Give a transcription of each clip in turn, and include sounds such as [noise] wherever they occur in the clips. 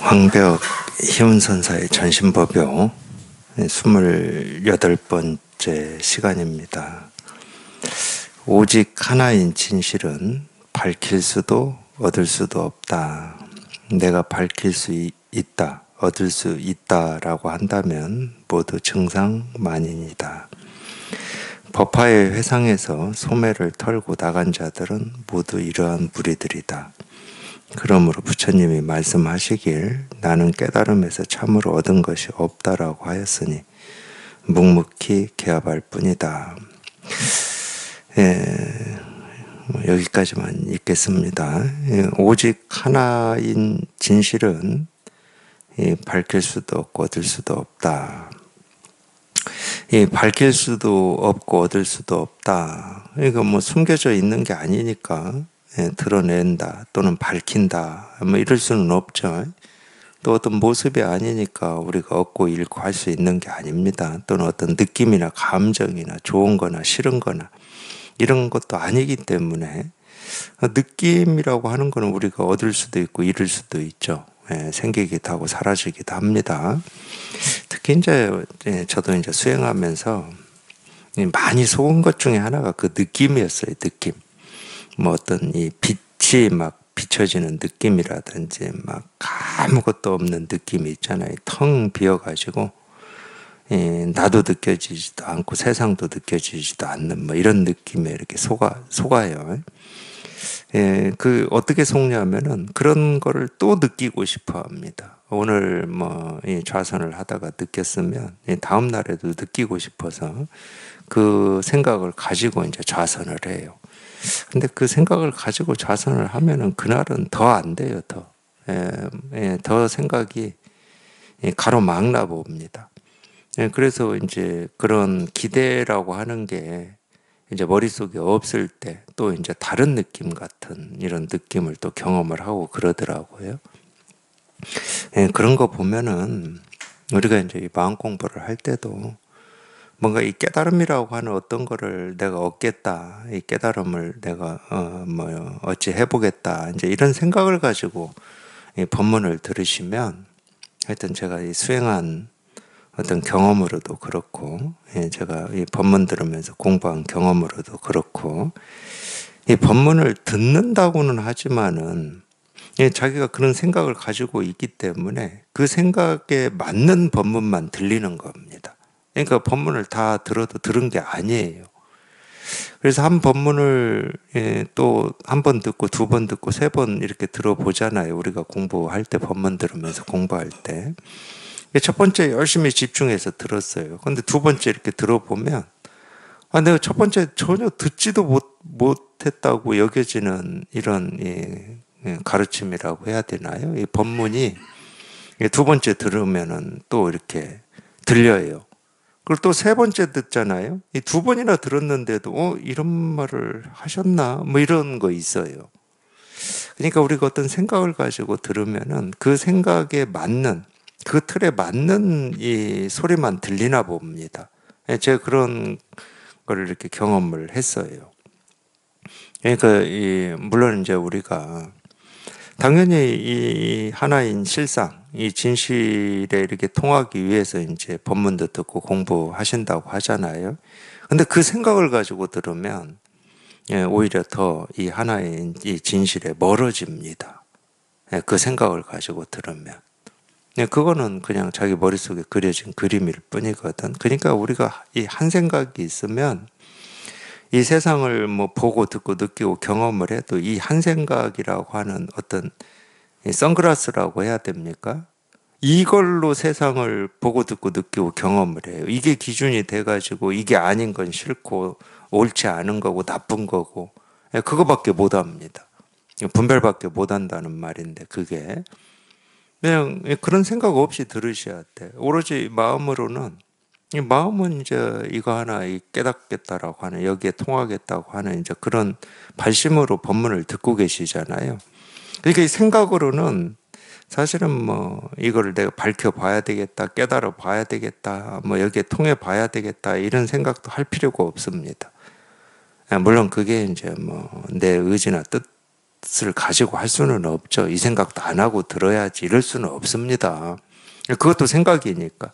황벽 희운선사의 전신법요 28번째 시간입니다. 오직 하나인 진실은 밝힐 수도 얻을 수도 없다. 내가 밝힐 수 있다, 얻을 수 있다라고 한다면 모두 증상만인이다. 법화의 회상에서 소매를 털고 나간 자들은 모두 이러한 무리들이다. 그러므로 부처님이 말씀하시길 나는 깨달음에서 참으로 얻은 것이 없다라고 하였으니 묵묵히 개합할 뿐이다. 예, 뭐 여기까지만 읽겠습니다. 예, 오직 하나인 진실은 예, 밝힐 수도 없고 얻을 수도 없다. 예, 밝힐 수도 없고 얻을 수도 없다. 이거 뭐 숨겨져 있는 게 아니니까 예, 드러낸다 또는 밝힌다 뭐 이럴 수는 없죠. 또 어떤 모습이 아니니까 우리가 얻고 잃고 할 수 있는 게 아닙니다. 또는 어떤 느낌이나 감정이나 좋은 거나 싫은 거나 이런 것도 아니기 때문에 느낌이라고 하는 거는 우리가 얻을 수도 있고 잃을 수도 있죠. 예, 생기기도 하고 사라지기도 합니다. 특히 이제 예, 저도 이제 수행하면서 많이 속은 것 중에 하나가 그 느낌이었어요. 느낌. 뭐 어떤 이 빛이 막 비춰지는 느낌이라든지 막 아무것도 없는 느낌이 있잖아요. 텅 비어가지고 예, 나도 느껴지지도 않고 세상도 느껴지지도 않는 뭐 이런 느낌에 이렇게 속아 속아요. 예, 그 어떻게 속냐면은 그런 거를 또 느끼고 싶어 합니다. 오늘 뭐 좌선을 하다가 느꼈으면 다음 날에도 느끼고 싶어서 그 생각을 가지고 이제 좌선을 해요. 근데 그 생각을 가지고 좌선을 하면은 그날은 더 안 돼요, 더. 예, 예, 더 생각이 가로막나 봅니다. 예, 그래서 이제 그런 기대라고 하는 게 이제 머릿속에 없을 때 또 이제 다른 느낌 같은 이런 느낌을 또 경험을 하고 그러더라고요. 예, 그런 거 보면은 우리가 이제 마음 공부를 할 때도 뭔가 이 깨달음이라고 하는 어떤 거를 내가 얻겠다, 이 깨달음을 내가 어 뭐 어찌 해보겠다, 이제 이런 생각을 가지고 이 법문을 들으시면 하여튼 제가 이 수행한 어떤 경험으로도 그렇고, 예, 제가 이 법문 들으면서 공부한 경험으로도 그렇고, 이 법문을 듣는다고는 하지만은 예, 자기가 그런 생각을 가지고 있기 때문에 그 생각에 맞는 법문만 들리는 겁니다. 그러니까 법문을 다 들어도 들은 게 아니에요. 그래서 한 법문을 예, 또한 번 듣고 두 번 듣고 세 번 이렇게 들어보잖아요. 우리가 공부할 때 법문 들으면서 공부할 때. 첫 번째 열심히 집중해서 들었어요. 근데 두 번째 이렇게 들어보면 아, 내가 첫 번째 전혀 듣지도 못, 못했다고 여겨지는 이런 예, 가르침이라고 해야 되나요? 이 법문이 두 번째 들으면은 또 이렇게 들려요. 그리고 또세 번째 듣잖아요. 이 두 번이나 들었는데도 어 이런 말을 하셨나 뭐 이런 거 있어요. 그러니까 우리가 어떤 생각을 가지고 들으면은 그 생각에 맞는 그 틀에 맞는 이 소리만 들리나 봅니다. 예, 제가 그런 걸 이렇게 경험을 했어요. 그러니까 이 물론 이제 우리가 당연히 이 하나인 실상, 이 진실에 이렇게 통하기 위해서 이제 법문도 듣고 공부하신다고 하잖아요. 근데 그 생각을 가지고 들으면 예, 오히려 더 이 하나의 이 진실에 멀어집니다. 예, 그 생각을 가지고 들으면. 예, 그거는 그냥 자기 머릿속에 그려진 그림일 뿐이거든. 그러니까 우리가 이 한 생각이 있으면 이 세상을 뭐 보고 듣고 느끼고 경험을 해도 이 한 생각이라고 하는 어떤 선글라스라고 해야 됩니까? 이걸로 세상을 보고 듣고 느끼고 경험을 해요. 이게 기준이 돼가지고 이게 아닌 건 싫고 옳지 않은 거고 나쁜 거고 예, 그거밖에 못 합니다. 분별밖에 못 한다는 말인데 그게 그냥 그런 생각 없이 들으셔야 돼. 오로지 마음으로는 이 마음은 이제 이거 하나 깨닫겠다라고 하는 여기에 통하겠다고 하는 이제 그런 발심으로 법문을 듣고 계시잖아요. 그러니까 이 생각으로는 사실은 뭐 이거를 내가 밝혀 봐야 되겠다, 깨달아 봐야 되겠다, 뭐 여기에 통해 봐야 되겠다 이런 생각도 할 필요가 없습니다. 아, 물론 그게 이제 뭐 내 의지나 뜻 뜻을 가지고 할 수는 없죠. 이 생각도 안 하고 들어야지 이럴 수는 없습니다. 그것도 생각이니까.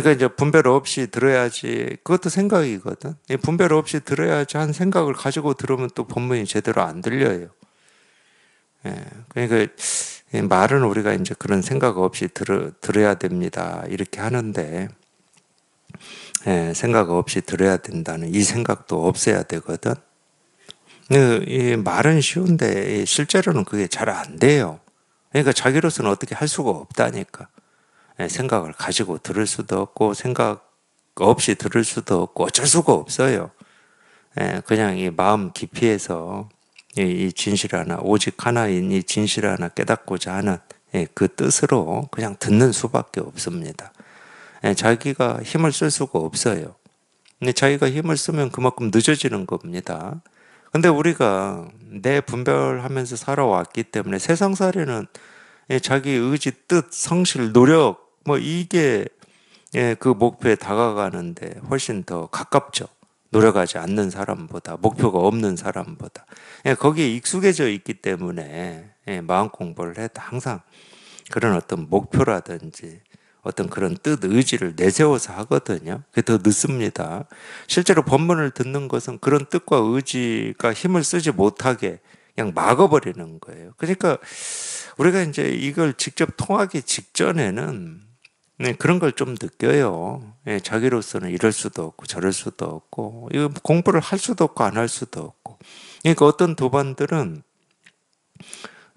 그러니까 이제 분별 없이 들어야지 그것도 생각이거든. 분별 없이 들어야지 한 생각을 가지고 들으면 또 본문이 제대로 안 들려요. 예, 그러니까 말은 우리가 이제 그런 생각 없이 들어, 들어야 됩니다. 이렇게 하는데 예, 생각 없이 들어야 된다는 이 생각도 없어야 되거든. 그, 이 말은 쉬운데 실제로는 그게 잘 안 돼요. 그러니까 자기로서는 어떻게 할 수가 없다니까. 예, 생각을 가지고 들을 수도 없고 생각 없이 들을 수도 없고 어쩔 수가 없어요. 예, 그냥 이 마음 깊이에서 이 진실 하나 오직 하나인 이 진실 하나 깨닫고자 하는 예, 그 뜻으로 그냥 듣는 수밖에 없습니다. 자기가 힘을 쓸 수가 없어요. 근데 자기가 힘을 쓰면 그만큼 늦어지는 겁니다. 근데 우리가 내 분별하면서 살아왔기 때문에 세상살이는 자기 의지, 뜻, 성실, 노력 뭐 이게 예, 그 목표에 다가가는데 훨씬 더 가깝죠. 노력하지 않는 사람보다 목표가 없는 사람보다 예, 거기에 익숙해져 있기 때문에 예, 마음 공부를 해도 항상 그런 어떤 목표라든지 어떤 그런 뜻 의지를 내세워서 하거든요. 그게 더 늦습니다. 실제로 본문을 듣는 것은 그런 뜻과 의지가 힘을 쓰지 못하게 그냥 막아버리는 거예요. 그러니까 우리가 이제 이걸 직접 통하기 직전에는 네, 그런 걸 좀 느껴요. 예, 자기로서는 이럴 수도 없고 저럴 수도 없고 이거 공부를 할 수도 없고 안 할 수도 없고. 그러니까 어떤 도반들은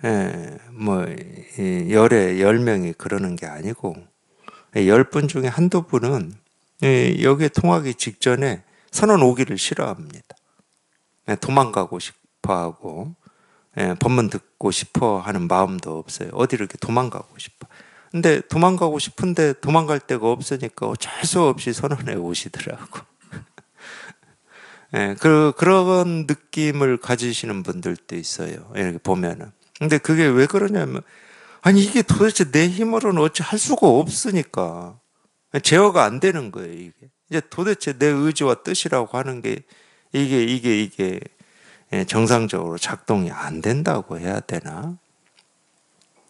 예, 뭐 열에 열 명이 그러는 게 아니고 예, 열분 중에 한두 분은 예, 여기에 통하기 직전에 선언 오기를 싫어합니다. 예, 도망가고 싶어하고 예, 법문 듣고 싶어 하는 마음도 없어요. 어디를 이렇게 도망가고 싶어. 근데 도망가고 싶은데 도망갈 데가 없으니까 어쩔 수 없이 선언해 오시더라고. [laughs] 예, 그, 그런 느낌을 가지시는 분들도 있어요. 이렇게 보면은. 근데 그게 왜 그러냐면, 아니, 이게 도대체 내 힘으로는 어찌 할 수가 없으니까. 제어가 안 되는 거예요, 이게. 이제 도대체 내 의지와 뜻이라고 하는 게, 이게, 이게, 이게, 예, 정상적으로 작동이 안 된다고 해야 되나?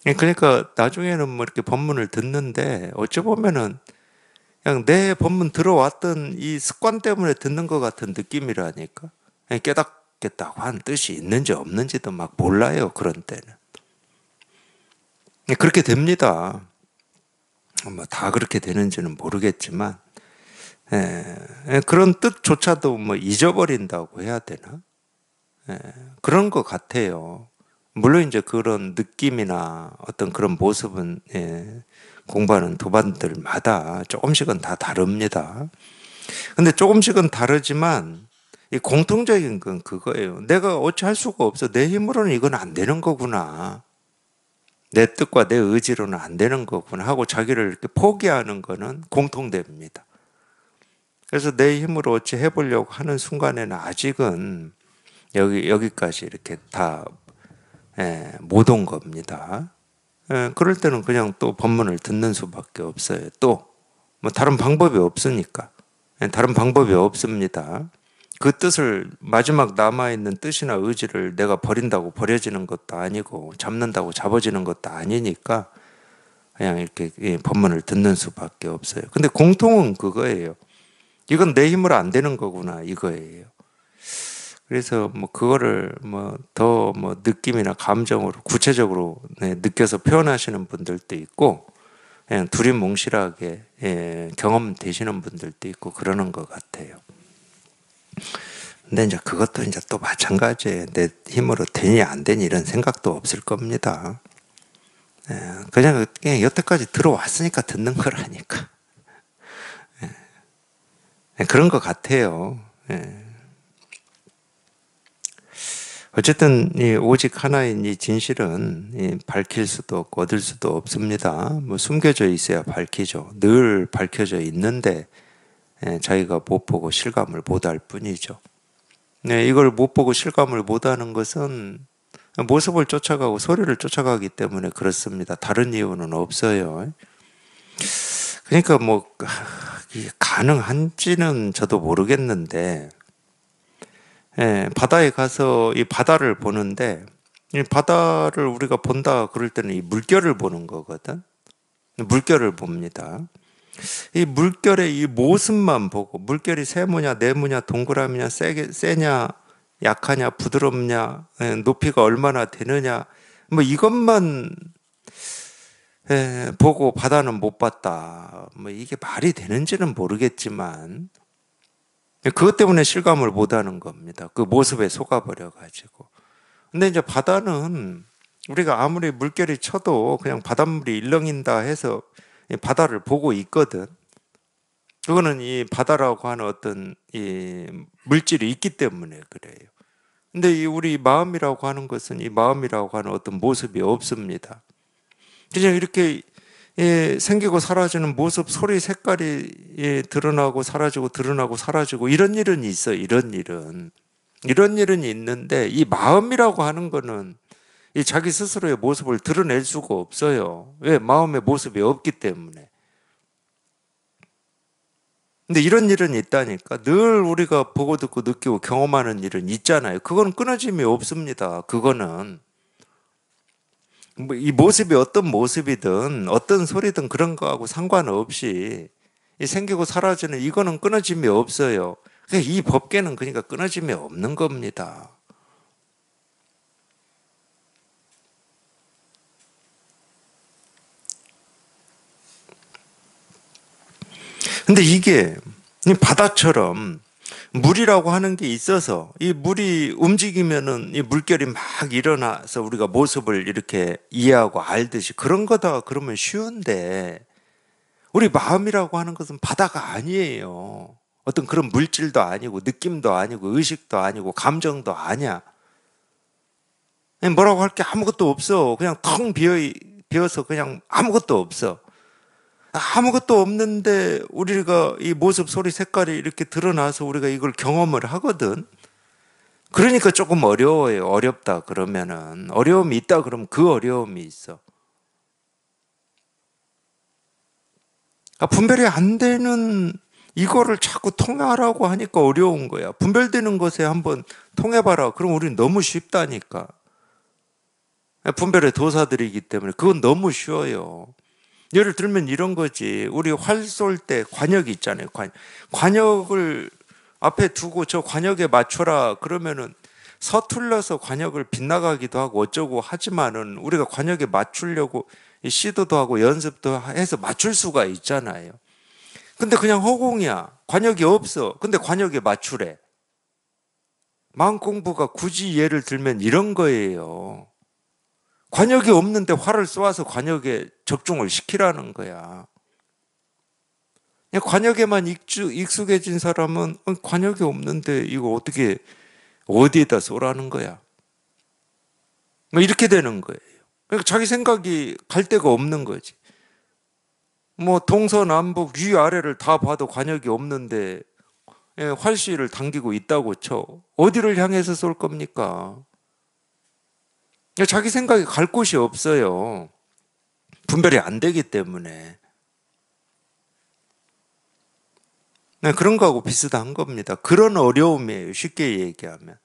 예, 그러니까 나중에는 뭐 이렇게 법문을 듣는데 어찌 보면은 그냥 내 법문 들어왔던 이 습관 때문에 듣는 것 같은 느낌이라니까. 예, 깨닫겠다고 한 뜻이 있는지 없는지도 막 몰라요 그런 때는. 예, 그렇게 됩니다. 뭐 다 그렇게 되는지는 모르겠지만 예, 그런 뜻조차도 뭐 잊어버린다고 해야 되나? 예, 그런 것 같아요 물론 이제 그런 느낌이나 어떤 그런 모습은 예, 공부하는 도반들마다 조금씩은 다 다릅니다. 근데 조금씩은 다르지만 이 공통적인 건 그거예요. 내가 어찌 할 수가 없어. 내 힘으로는 이건 안 되는 거구나. 내 뜻과 내 의지로는 안 되는 거구나 하고 자기를 이렇게 포기하는 거는 공통됩니다. 그래서 내 힘으로 어찌 해보려고 하는 순간에는 아직은 여기, 여기까지 이렇게 다 예, 못 온 겁니다. 예, 그럴 때는 그냥 또 법문을 듣는 수밖에 없어요. 또 뭐 다른 방법이 없으니까 예, 다른 방법이 없습니다. 그 뜻을 마지막 남아 있는 뜻이나 의지를 내가 버린다고 버려지는 것도 아니고 잡는다고 잡아지는 것도 아니니까 그냥 이렇게 예, 법문을 듣는 수밖에 없어요. 근데 공통은 그거예요. 이건 내 힘으로 안 되는 거구나 이거예요. 그래서 뭐 그거를 뭐 더뭐 뭐 느낌이나 감정으로 구체적으로 네, 느껴서 표현하시는 분들도 있고 그냥 두리뭉실하게 예, 경험되시는 분들도 있고 그러는 것 같아요. 근데 이제 그것도 이제 또 마찬가지예요. 내 힘으로 되니 안 되니 이런 생각도 없을 겁니다. 예, 그냥, 그냥 여태까지 들어왔으니까 듣는 거라니까. 예, 그런 것 같아요. 예. 어쨌든 이 오직 하나인 이 진실은 이 밝힐 수도 없고 얻을 수도 없습니다. 뭐 숨겨져 있어야 밝히죠. 늘 밝혀져 있는데 예, 자기가 못 보고 실감을 못할 뿐이죠. 네, 이걸 못 보고 실감을 못 하는 것은 모습을 쫓아가고 소리를 쫓아가기 때문에 그렇습니다. 다른 이유는 없어요. 그러니까 뭐 가능한지는 저도 모르겠는데 예, 바다에 가서 이 바다를 보는데 이 바다를 우리가 본다 그럴 때는 이 물결을 보는 거거든. 물결을 봅니다. 이 물결의 이 모습만 보고 물결이 세모냐 네모냐 동그라미냐 세게 세냐 약하냐 부드럽냐 예, 높이가 얼마나 되느냐 뭐 이것만 예, 보고 바다는 못 봤다. 뭐 이게 말이 되는지는 모르겠지만 그것 때문에 실감을 못 하는 겁니다. 그 모습에 속아버려 가지고. 근데 이제 바다는 우리가 아무리 물결이 쳐도 그냥 바닷물이 일렁인다 해서 바다를 보고 있거든. 그거는 이 바다라고 하는 어떤 이 물질이 있기 때문에 그래요. 근데 이 우리 마음이라고 하는 것은 이 마음이라고 하는 어떤 모습이 없습니다. 그냥 이렇게 예, 생기고 사라지는 모습, 소리, 색깔이 예, 드러나고 사라지고 드러나고 사라지고 이런 일은 있어. 이런 일은 이런 일은 있는데 이 마음이라고 하는 거는 이 자기 스스로의 모습을 드러낼 수가 없어요. 왜? 마음의 모습이 없기 때문에. 근데 이런 일은 있다니까. 늘 우리가 보고 듣고 느끼고 경험하는 일은 있잖아요. 그건 끊어짐이 없습니다. 그거는. 뭐 이 모습이 어떤 모습이든 어떤 소리든 그런 거하고 상관없이 생기고 사라지는 이거는 끊어짐이 없어요. 이 법계는 그러니까 끊어짐이 없는 겁니다. 근데 이게 바다처럼 물이라고 하는 게 있어서 이 물이 움직이면은 이 물결이 막 일어나서 우리가 모습을 이렇게 이해하고 알듯이 그런 거다 그러면 쉬운데 우리 마음이라고 하는 것은 바다가 아니에요. 어떤 그런 물질도 아니고 느낌도 아니고 의식도 아니고 감정도 아니야. 뭐라고 할 게 아무것도 없어. 그냥 텅 비어 비어서 그냥 아무것도 없어. 아무것도 없는데 우리가 이 모습, 소리, 색깔이 이렇게 드러나서 우리가 이걸 경험을 하거든. 그러니까 조금 어려워요. 어렵다 그러면은 어려움이 있다 그러면 그 어려움이 있어. 아, 분별이 안 되는 이거를 자꾸 통하라고 하니까 어려운 거야. 분별되는 것에 한번 통해봐라. 그럼 우리는 너무 쉽다니까. 분별의 도사들이기 때문에 그건 너무 쉬워요. 예를 들면 이런 거지. 우리 활 쏠 때 관역이 있잖아요. 관, 관역을 앞에 두고 저 관역에 맞춰라. 그러면은 서툴러서 관역을 빗나가기도 하고 어쩌고 하지만은 우리가 관역에 맞추려고 시도도 하고 연습도 해서 맞출 수가 있잖아요. 근데 그냥 허공이야. 관역이 없어. 근데 관역에 맞추래. 마음 공부가 굳이 예를 들면 이런 거예요. 관역이 없는데 활을 쏘아서 관역에 적중을 시키라는 거야. 관역에만 익숙해진 사람은 어, 관역이 없는데 이거 어떻게 어디에다 쏘라는 거야. 뭐 이렇게 되는 거예요. 그러니까 자기 생각이 갈 데가 없는 거지. 뭐 동서남북 위아래를 다 봐도 관역이 없는데 예, 활시를 당기고 있다고 쳐. 어디를 향해서 쏠 겁니까? 자기 생각이 갈 곳이 없어요. 분별이 안 되기 때문에. 네, 그런 거하고 비슷한 겁니다. 그런 어려움이에요. 쉽게 얘기하면.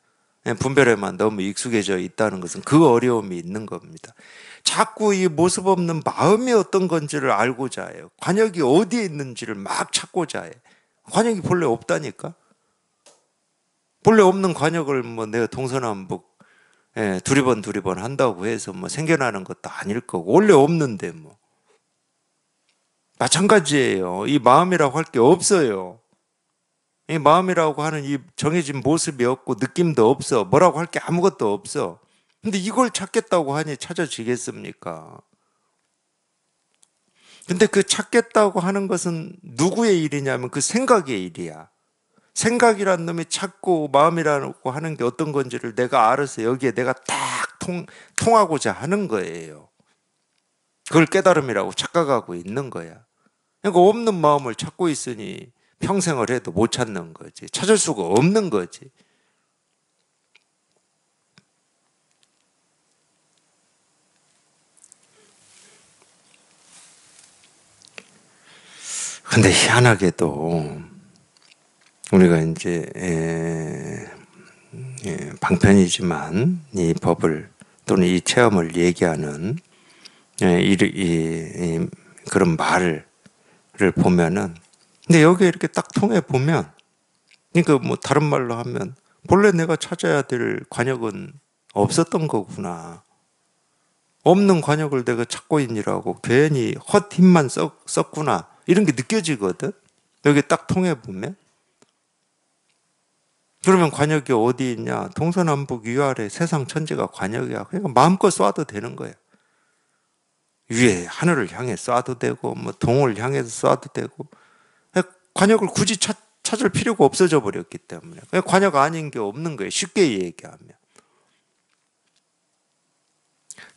네, 분별에만 너무 익숙해져 있다는 것은 그 어려움이 있는 겁니다. 자꾸 이 모습 없는 마음이 어떤 건지를 알고자 해요. 관역이 어디에 있는지를 막 찾고자 해. 관역이 본래 없다니까? 본래 없는 관역을 뭐 내가 동서남북 예, 두리번 두리번 한다고 해서 뭐 생겨나는 것도 아닐 거고 원래 없는데 뭐 마찬가지예요. 이 마음이라고 할 게 없어요. 이 마음이라고 하는 이 정해진 모습이 없고 느낌도 없어. 뭐라고 할 게 아무것도 없어. 근데 이걸 찾겠다고 하니 찾아지겠습니까? 근데 그 찾겠다고 하는 것은 누구의 일이냐면 그 생각의 일이야. 생각이란 놈이 찾고 마음이라고 하는 게 어떤 건지를 내가 알아서 여기에 내가 딱 통, 통하고자 하는 거예요. 그걸 깨달음이라고 착각하고 있는 거야. 그러니까 없는 마음을 찾고 있으니 평생을 해도 못 찾는 거지. 찾을 수가 없는 거지. 근데 희한하게도 우리가 이제 에, 예, 방편이지만 이 법을 또는 이 체험을 얘기하는 예, 이, 이, 이, 그런 말을 보면은 근데 여기 이렇게 딱 통해 보면 그러니까 뭐 다른 말로 하면 본래 내가 찾아야 될 관역은 없었던 거구나. 없는 관역을 내가 찾고 있니라고 괜히 헛힘만 썼, 썼구나. 이런 게 느껴지거든. 여기 딱 통해 보면. 그러면 관역이 어디 있냐? 동서남북 위아래 세상 천지가 관역이야. 그러니까 마음껏 쏴도 되는 거야. 위에 하늘을 향해 쏴도 되고, 뭐 동을 향해서 쏴도 되고, 관역을 굳이 찾, 찾을 필요가 없어져 버렸기 때문에. 관역 아닌 게 없는 거예요. 쉽게 얘기하면.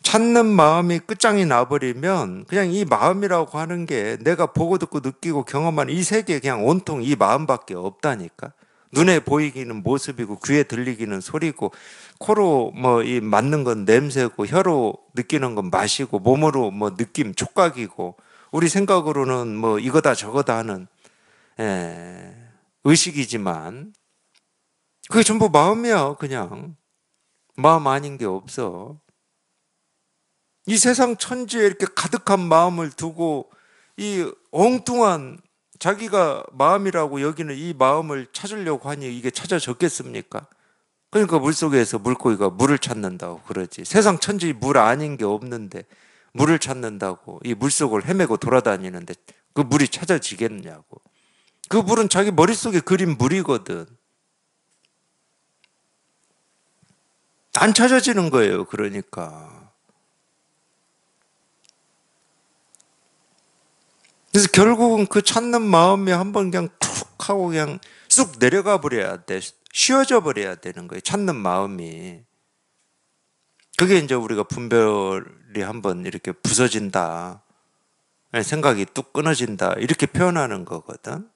찾는 마음이 끝장이 나버리면 그냥 이 마음이라고 하는 게 내가 보고 듣고 느끼고 경험한 이 세계 그냥 온통 이 마음밖에 없다니까. 눈에 보이기는 모습이고 귀에 들리기는 소리고 코로 뭐 이 맞는 건 냄새고 혀로 느끼는 건 맛이고 몸으로 뭐 느낌 촉각이고 우리 생각으로는 뭐 이거다 저거다 하는 예, 의식이지만 그게 전부 마음이야 그냥. 마음 아닌 게 없어. 이 세상 천지에 이렇게 가득한 마음을 두고 이 엉뚱한 자기가 마음이라고 여기는 이 마음을 찾으려고 하니 이게 찾아졌겠습니까? 그러니까 물속에서 물고기가 물을 찾는다고 그러지. 세상 천지 물 아닌 게 없는데 물을 찾는다고 이 물속을 헤매고 돌아다니는데 그 물이 찾아지겠냐고. 그 물은 자기 머릿속에 그린 물이거든. 안 찾아지는 거예요. 그러니까. 그래서 결국은 그 찾는 마음이 한번 그냥 툭 하고 그냥 쑥 내려가 버려야 돼. 쉬어져 버려야 되는 거예요. 찾는 마음이. 그게 이제 우리가 분별이 한번 이렇게 부서진다. 생각이 뚝 끊어진다. 이렇게 표현하는 거거든.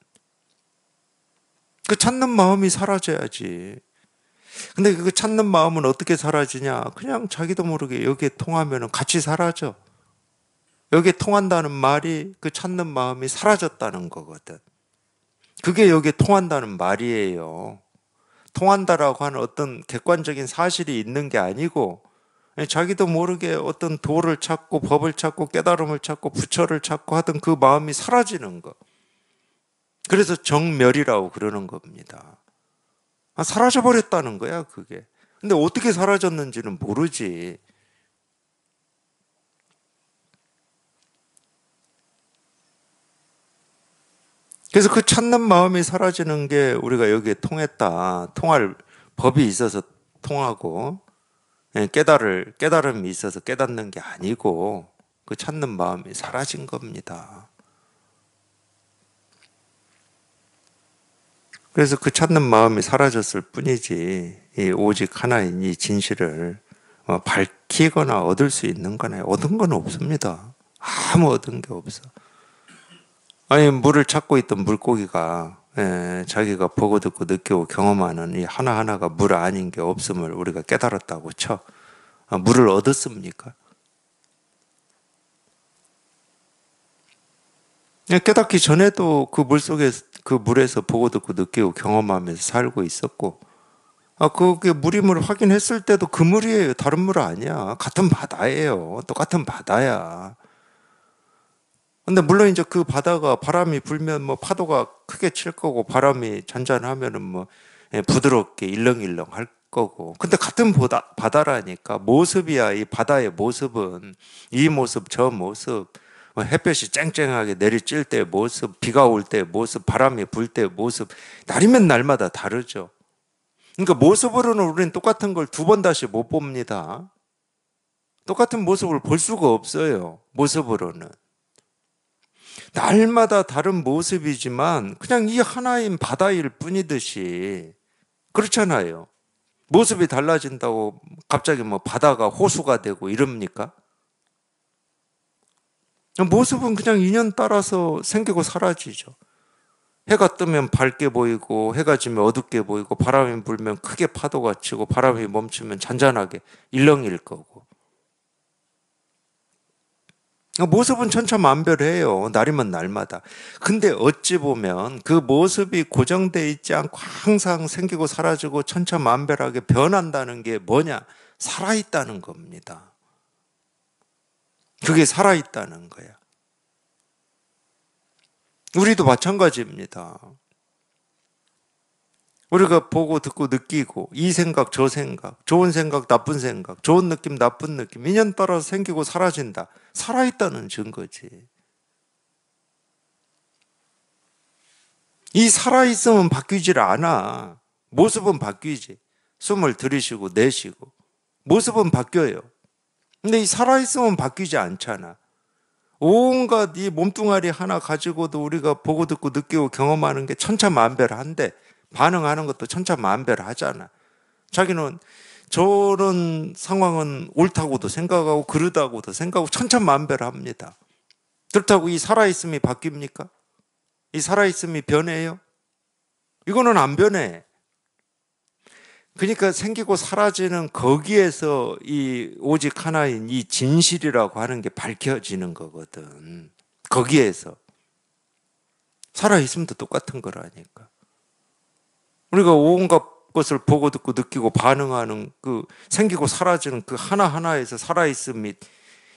그 찾는 마음이 사라져야지. 근데 그 찾는 마음은 어떻게 사라지냐? 그냥 자기도 모르게 여기에 통하면 같이 사라져. 여기에 통한다는 말이 그 찾는 마음이 사라졌다는 거거든. 그게 여기에 통한다는 말이에요. 통한다라고 하는 어떤 객관적인 사실이 있는 게 아니고 자기도 모르게 어떤 도를 찾고 법을 찾고 깨달음을 찾고 부처를 찾고 하던 그 마음이 사라지는 거. 그래서 정멸이라고 그러는 겁니다. 아, 사라져 버렸다는 거야, 그게. 근데 어떻게 사라졌는지는 모르지. 그래서 그 찾는 마음이 사라지는 게 우리가 여기에 통했다. 통할 법이 있어서 통하고 예, 깨달을 깨달음이 있어서 깨닫는 게 아니고 그 찾는 마음이 사라진 겁니다. 그래서 그 찾는 마음이 사라졌을 뿐이지 이 오직 하나인 이 진실을 어, 밝히거나 얻을 수 있는 거나 얻은 건 없습니다. 아무 얻은 게 없어. 아니 물을 찾고 있던 물고기가 예, 자기가 보고 듣고 느끼고 경험하는 이 하나하나가 물 아닌 게 없음을 우리가 깨달았다고 쳐. 아, 물을 얻었습니까? 예, 깨닫기 전에도 그 물 속에 그 물에서 보고 듣고 느끼고 경험하면서 살고 있었고, 아, 그게 물임을 확인했을 때도 그 물이에요. 다른 물 아니야. 같은 바다예요. 똑같은 바다야. 근데 물론 이제 그 바다가 바람이 불면 뭐 파도가 크게 칠 거고 바람이 잔잔하면은 뭐 예, 부드럽게 일렁일렁 할 거고. 근데 같은 바다, 바다라니까 모습이야. 이 바다의 모습은 이 모습 저 모습 뭐 햇볕이 쨍쨍하게 내리찔 때 모습, 비가 올 때 모습, 바람이 불 때 모습 날이면 날마다 다르죠. 그러니까 모습으로는 우리는 똑같은 걸 두 번 다시 못 봅니다. 똑같은 모습을 볼 수가 없어요. 모습으로는. 날마다 다른 모습이지만 그냥 이 하나인 바다일 뿐이듯이 그렇잖아요. 모습이 달라진다고 갑자기 뭐 바다가 호수가 되고 이럽니까? 모습은 그냥 인연 따라서 생기고 사라지죠. 해가 뜨면 밝게 보이고 해가 지면 어둡게 보이고 바람이 불면 크게 파도가 치고 바람이 멈추면 잔잔하게 일렁일 거고 모습은 천차만별해요. 날이면 날마다. 근데 어찌 보면 그 모습이 고정되어 있지 않고 항상 생기고 사라지고 천차만별하게 변한다는 게 뭐냐? 살아있다는 겁니다. 그게 살아있다는 거야. 우리도 마찬가지입니다. 우리가 보고 듣고 느끼고 이 생각 저 생각 좋은 생각 나쁜 생각 좋은 느낌 나쁜 느낌 인연 따라서 생기고 사라진다. 살아있다는 증거지. 이 살아있으면 바뀌질 않아. 모습은 바뀌지. 숨을 들이쉬고 내쉬고. 모습은 바뀌어요. 근데 이 살아있으면 바뀌지 않잖아. 온갖 이 몸뚱아리 하나 가지고도 우리가 보고 듣고 느끼고 경험하는 게 천차만별한데 반응하는 것도 천차만별하잖아. 자기는 저런 상황은 옳다고도 생각하고 그르다고도 생각하고 천차만별합니다. 그렇다고 이 살아있음이 바뀝니까? 이 살아있음이 변해요? 이거는 안 변해. 그러니까 생기고 사라지는 거기에서 이 오직 하나인 이 진실이라고 하는 게 밝혀지는 거거든. 거기에서. 살아있으면 똑같은 거라니까. 우리가 온갖 것을 보고 듣고 느끼고 반응하는 그 생기고 사라지는 그 하나하나에서 살아있음이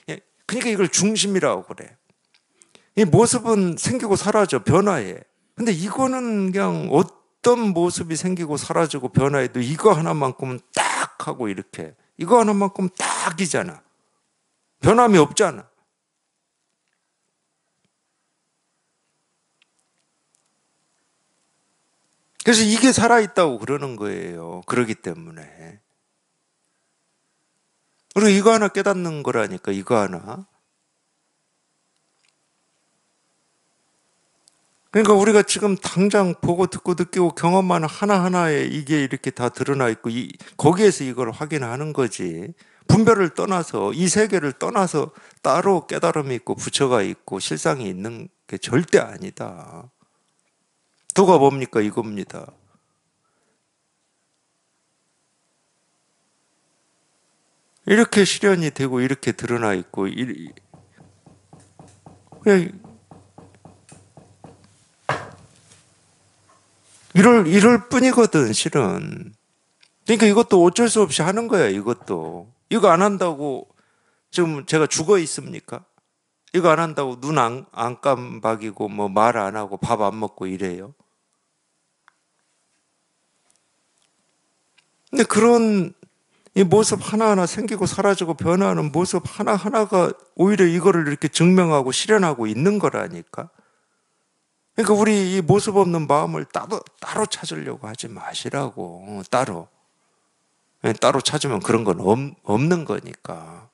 예, 그러니까 이걸 중심이라고 그래. 이 모습은 생기고 사라져 변화해. 근데 이거는 그냥 어떤 모습이 생기고 사라지고 변화해도 이거 하나만큼은 딱 하고 이렇게 이거 하나만큼 딱이잖아. 변함이 없잖아. 그래서 이게 살아있다고 그러는 거예요. 그러기 때문에. 우리가 이거 하나 깨닫는 거라니까, 이거 하나. 그러니까 우리가 지금 당장 보고 듣고 느끼고 경험하는 하나하나에 이게 이렇게 다 드러나 있고, 이, 거기에서 이걸 확인하는 거지. 분별을 떠나서, 이 세계를 떠나서 따로 깨달음이 있고, 부처가 있고, 실상이 있는 게 절대 아니다. 도가 뭡니까? 이겁니다. 이렇게 실현이 되고 이렇게 드러나 있고 이럴 이럴 뿐이거든 실은. 그러니까 이것도 어쩔 수 없이 하는 거야 이것도. 이거 안 한다고 지금 제가 죽어 있습니까? 이거 안 한다고 눈 안 안 깜박이고 뭐 말 안 하고 밥 안 먹고 이래요. 근데 그런 이 모습 하나하나 생기고 사라지고 변화하는 모습 하나하나가 오히려 이거를 이렇게 증명하고 실현하고 있는 거라니까. 그러니까 우리 이 모습 없는 마음을 따로, 따로 찾으려고 하지 마시라고, 따로. 예, 따로 찾으면 그런 건 없, 없는 거니까.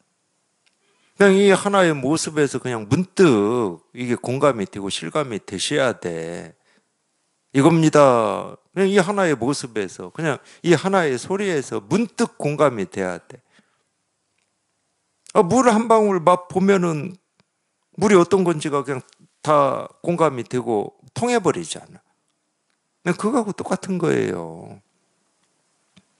그냥 이 하나의 모습에서 그냥 문득 이게 공감이 되고 실감이 되셔야 돼. 이겁니다. 그냥 이 하나의 모습에서, 그냥 이 하나의 소리에서 문득 공감이 돼야 돼. 아, 물한 방울 맛 보면은 물이 어떤 건지가 그냥 다 공감이 되고 통해버리잖아. 그거하고 똑같은 거예요.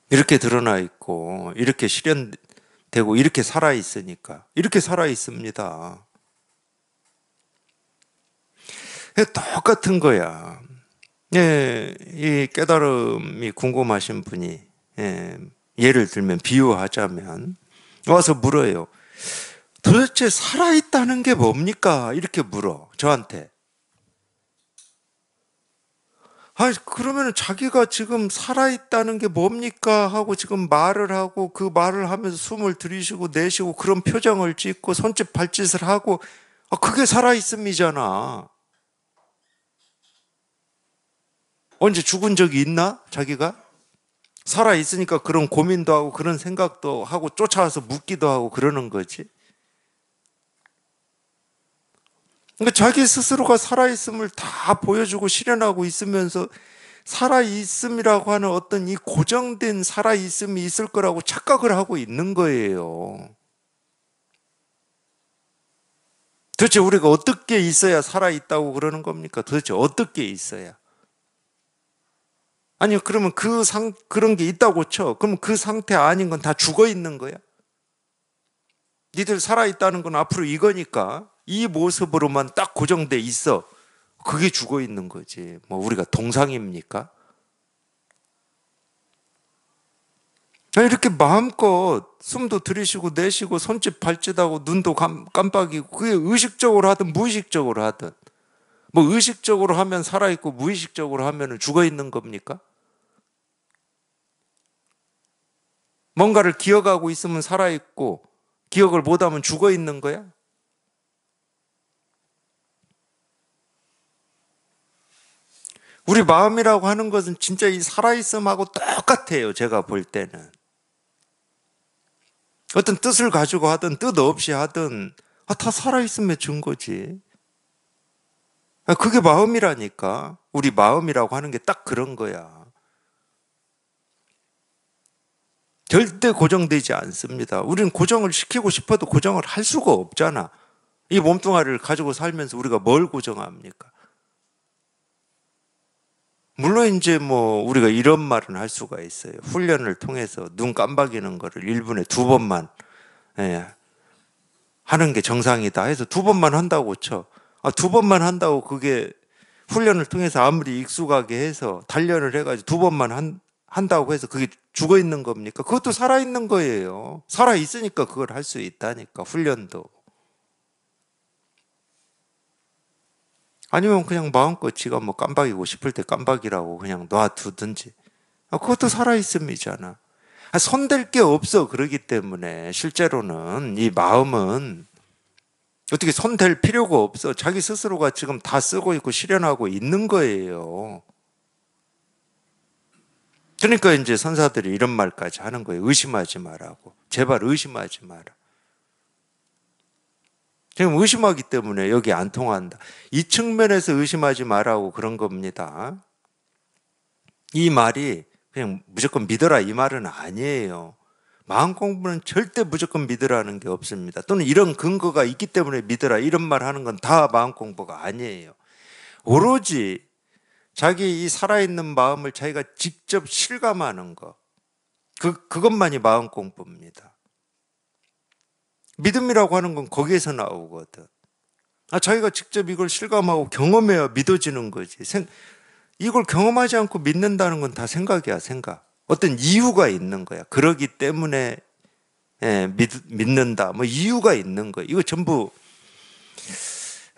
이렇게 드러나 있고, 이렇게 실현되고, 이렇게 살아있으니까. 이렇게 살아있습니다. 똑같은 거야. 예, 이 깨달음이 궁금하신 분이 예, 예를 들면 비유하자면 와서 물어요. 도대체 살아있다는 게 뭡니까? 이렇게 물어 저한테. 아, 그러면 자기가 지금 살아있다는 게 뭡니까? 하고 지금 말을 하고 그 말을 하면서 숨을 들이쉬고 내쉬고 그런 표정을 짓고 손짓 발짓을 하고 아, 그게 살아있음이잖아. 언제 죽은 적이 있나? 자기가? 살아 있으니까 그런 고민도 하고 그런 생각도 하고 쫓아와서 묻기도 하고 그러는 거지. 그러니까 자기 스스로가 살아있음을 다 보여주고 실현하고 있으면서 살아있음이라고 하는 어떤 이 고정된 살아있음이 있을 거라고 착각을 하고 있는 거예요. 도대체 우리가 어떻게 있어야 살아있다고 그러는 겁니까? 도대체 어떻게 있어야? 아니요, 그러면 그 상, 그런 게 있다고 쳐. 그럼 그 상태 아닌 건 다 죽어 있는 거야? 니들 살아있다는 건 앞으로 이거니까 이 모습으로만 딱 고정돼 있어. 그게 죽어 있는 거지. 뭐 우리가 동상입니까? 아, 이렇게 마음껏 숨도 들이쉬고 내쉬고 손짓 발짓하고 눈도 감, 깜빡이고 그게 의식적으로 하든 무의식적으로 하든 뭐 의식적으로 하면 살아있고 무의식적으로 하면 죽어 있는 겁니까? 뭔가를 기억하고 있으면 살아있고 기억을 못하면 죽어 있는 거야? 우리 마음이라고 하는 것은 진짜 이 살아있음하고 똑같아요. 제가 볼 때는. 어떤 뜻을 가지고 하든 뜻 없이 하든 아, 다 살아있음의 증거지. 아, 그게 마음이라니까. 우리 마음이라고 하는 게 딱 그런 거야. 절대 고정되지 않습니다. 우리는 고정을 시키고 싶어도 고정을 할 수가 없잖아. 이 몸뚱아리를 가지고 살면서 우리가 뭘 고정합니까? 물론 이제 뭐 우리가 이런 말은 할 수가 있어요. 훈련을 통해서 눈 깜박이는 거를 1분에 두 번만 예, 하는 게 정상이다 해서 두 번만 한다고 쳐. 아, 두 번만 한다고 그게 훈련을 통해서 아무리 익숙하게 해서 단련을 해가지고 두 번만 한, 한다고 해서 그게 죽어 있는 겁니까? 그것도 살아 있는 거예요. 살아 있으니까 그걸 할 수 있다니까 훈련도. 아니면 그냥 마음껏 지가 뭐 깜박이고 싶을 때 깜박이라고 그냥 놔두든지. 아, 그것도 살아있음이잖아. 아, 손댈 게 없어. 그러기 때문에 실제로는 이 마음은 어떻게 손댈 필요가 없어. 자기 스스로가 지금 다 쓰고 있고 실현하고 있는 거예요. 그러니까 이제 선사들이 이런 말까지 하는 거예요. 의심하지 말라고. 제발 의심하지 마라. 지금 의심하기 때문에 여기 안 통한다. 이 측면에서 의심하지 말라고 그런 겁니다. 이 말이 그냥 무조건 믿어라 이 말은 아니에요. 마음 공부는 절대 무조건 믿으라는 게 없습니다. 또는 이런 근거가 있기 때문에 믿으라 이런 말 하는 건 다 마음 공부가 아니에요. 오로지 자기 이 살아있는 마음을 자기가 직접 실감하는 것. 그, 그것만이 마음 공부입니다. 믿음이라고 하는 건 거기에서 나오거든. 아, 자기가 직접 이걸 실감하고 경험해야 믿어지는 거지. 생, 이걸 경험하지 않고 믿는다는 건 다 생각이야, 생각. 어떤 이유가 있는 거야. 그러기 때문에 예, 믿, 믿는다. 뭐 이유가 있는 거야. 이거 전부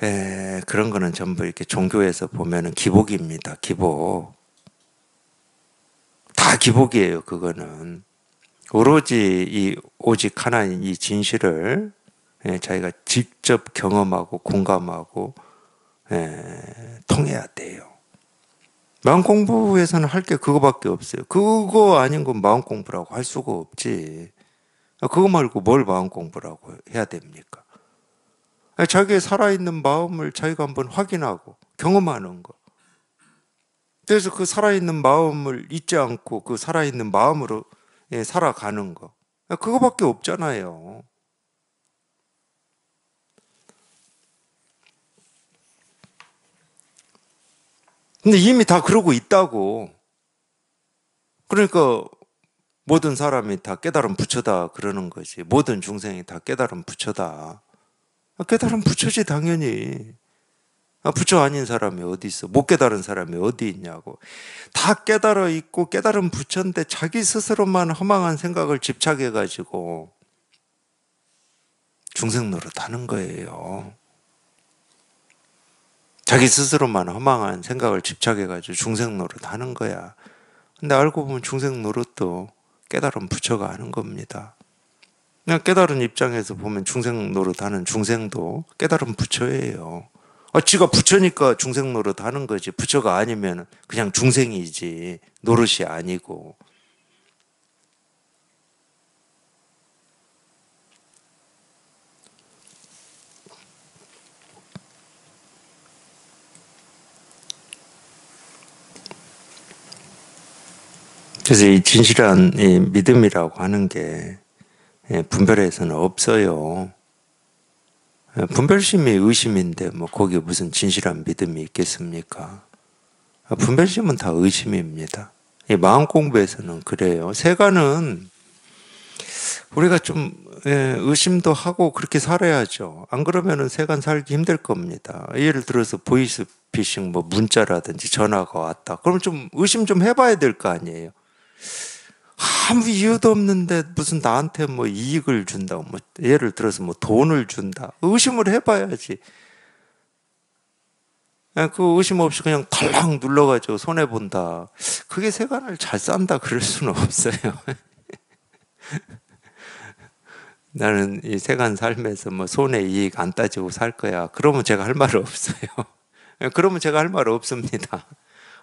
예, 그런 거는 전부 이렇게 종교에서 보면은 기복입니다. 기복. 다 기복이에요, 그거는. 오로지 이 오직 하나님 이 진실을 예, 자기가 직접 경험하고 공감하고 예, 통해야 돼요. 마음 공부에서는 할 게 그거밖에 없어요. 그거 아닌 건 마음 공부라고 할 수가 없지. 그거 말고 뭘 마음 공부라고 해야 됩니까? 자기의 살아있는 마음을 자기가 한번 확인하고 경험하는 거. 그래서 그 살아있는 마음을 잊지 않고 그 살아있는 마음으로 예, 살아가는 거. 그거밖에 없잖아요. 근데 이미 다 그러고 있다고. 그러니까 모든 사람이 다 깨달은 부처다 그러는 거지. 모든 중생이 다 깨달은 부처다. 깨달은 부처지 당연히. 아, 부처 아닌 사람이 어디 있어? 못 깨달은 사람이 어디 있냐고. 다 깨달아 있고 깨달은 부처인데 자기 스스로만 허망한 생각을 집착해 가지고 중생 노릇하는 거예요. 자기 스스로만 허망한 생각을 집착해 가지고 중생 노릇하는 거야. 근데 알고 보면 중생 노릇도 깨달은 부처가 하는 겁니다. 그냥 깨달은 입장에서 보면 중생 노릇하는 중생도 깨달은 부처예요. 아, 지가 부처니까 중생 노릇 하는 거지. 부처가 아니면 그냥 중생이지. 노릇이 아니고. 그래서 이 진실한 이 믿음이라고 하는 게 예, 분별에서는 없어요. 예, 분별심이 의심인데 뭐 거기에 무슨 진실한 믿음이 있겠습니까? 아, 분별심은 다 의심입니다. 마음 공부에서는 그래요. 세간은 우리가 좀 예, 의심도 하고 그렇게 살아야죠. 안 그러면은 세간 살기 힘들 겁니다. 예를 들어서 보이스피싱 뭐 문자라든지 전화가 왔다. 그럼 좀 의심 좀 해봐야 될 거 아니에요. 아무 이유도 없는데 무슨 나한테 뭐 이익을 준다, 뭐 예를 들어서 뭐 돈을 준다. 의심을 해봐야지. 그 의심 없이 그냥 덜랑 눌러가지고 손해 본다. 그게 세간을 잘 싼다 그럴 수는 없어요. [laughs] 나는 이 세간 삶에서 뭐 손해 이익 안 따지고 살 거야. 그러면 제가 할말 없어요. [laughs] 그러면 제가 할 말 없습니다.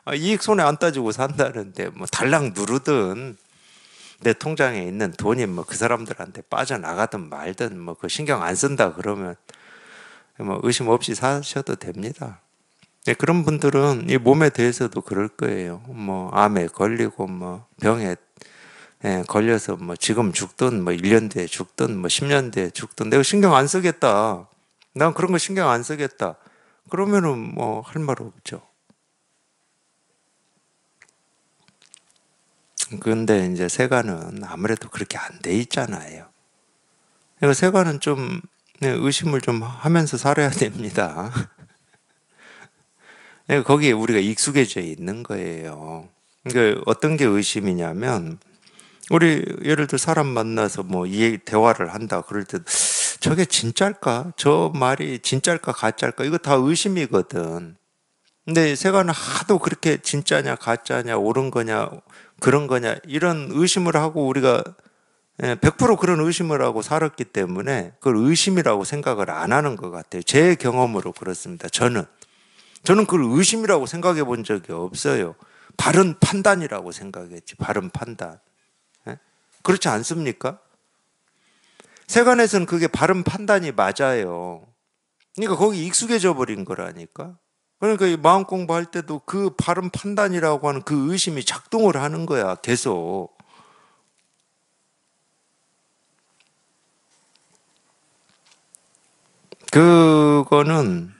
아, 이익 손해 안 따지고 산다는데 뭐 달랑 누르든 내 통장에 있는 돈이 뭐 그 사람들한테 빠져나가든 말든 뭐 그 신경 안 쓴다 그러면 뭐 의심 없이 사셔도 됩니다. 네, 그런 분들은 이 몸에 대해서도 그럴 거예요. 뭐 암에 걸리고 뭐 병에 예, 걸려서 뭐 지금 죽든 뭐 1년 뒤에 죽든 뭐 10년 뒤에 죽든 내가 신경 안 쓰겠다. 난 그런 거 신경 안 쓰겠다. 그러면은 뭐 할 말 없죠. 근데 이제 세간은 아무래도 그렇게 안 돼 있잖아요. 그러니까 세간은 좀 네, 의심을 좀 하면서 살아야 됩니다. 그러니까 [laughs] 거기에 우리가 익숙해져 있는 거예요. 그러니까 어떤 게 의심이냐면 우리 예를 들어 사람 만나서 뭐 이 대화를 한다 그럴 때 저게 진짜일까? 저 말이 진짜일까 가짜일까? 이거 다 의심이거든. 근데 세간은 하도 그렇게 진짜냐 가짜냐 옳은 거냐 그런 거냐 이런 의심을 하고 우리가 100% 예, 그런 의심을 하고 살았기 때문에 그걸 의심이라고 생각을 안 하는 것 같아요. 제 경험으로 그렇습니다. 저는 저는 그걸 의심이라고 생각해 본 적이 없어요. 바른 판단이라고 생각했지. 바른 판단. 예? 그렇지 않습니까? 세간에서는 그게 바른 판단이 맞아요. 그러니까 거기 익숙해져 버린 거라니까. 그러니까 이 마음 공부할 때도 그 바른 판단이라고 하는 그 의심이 작동을 하는 거야, 계속. 그거는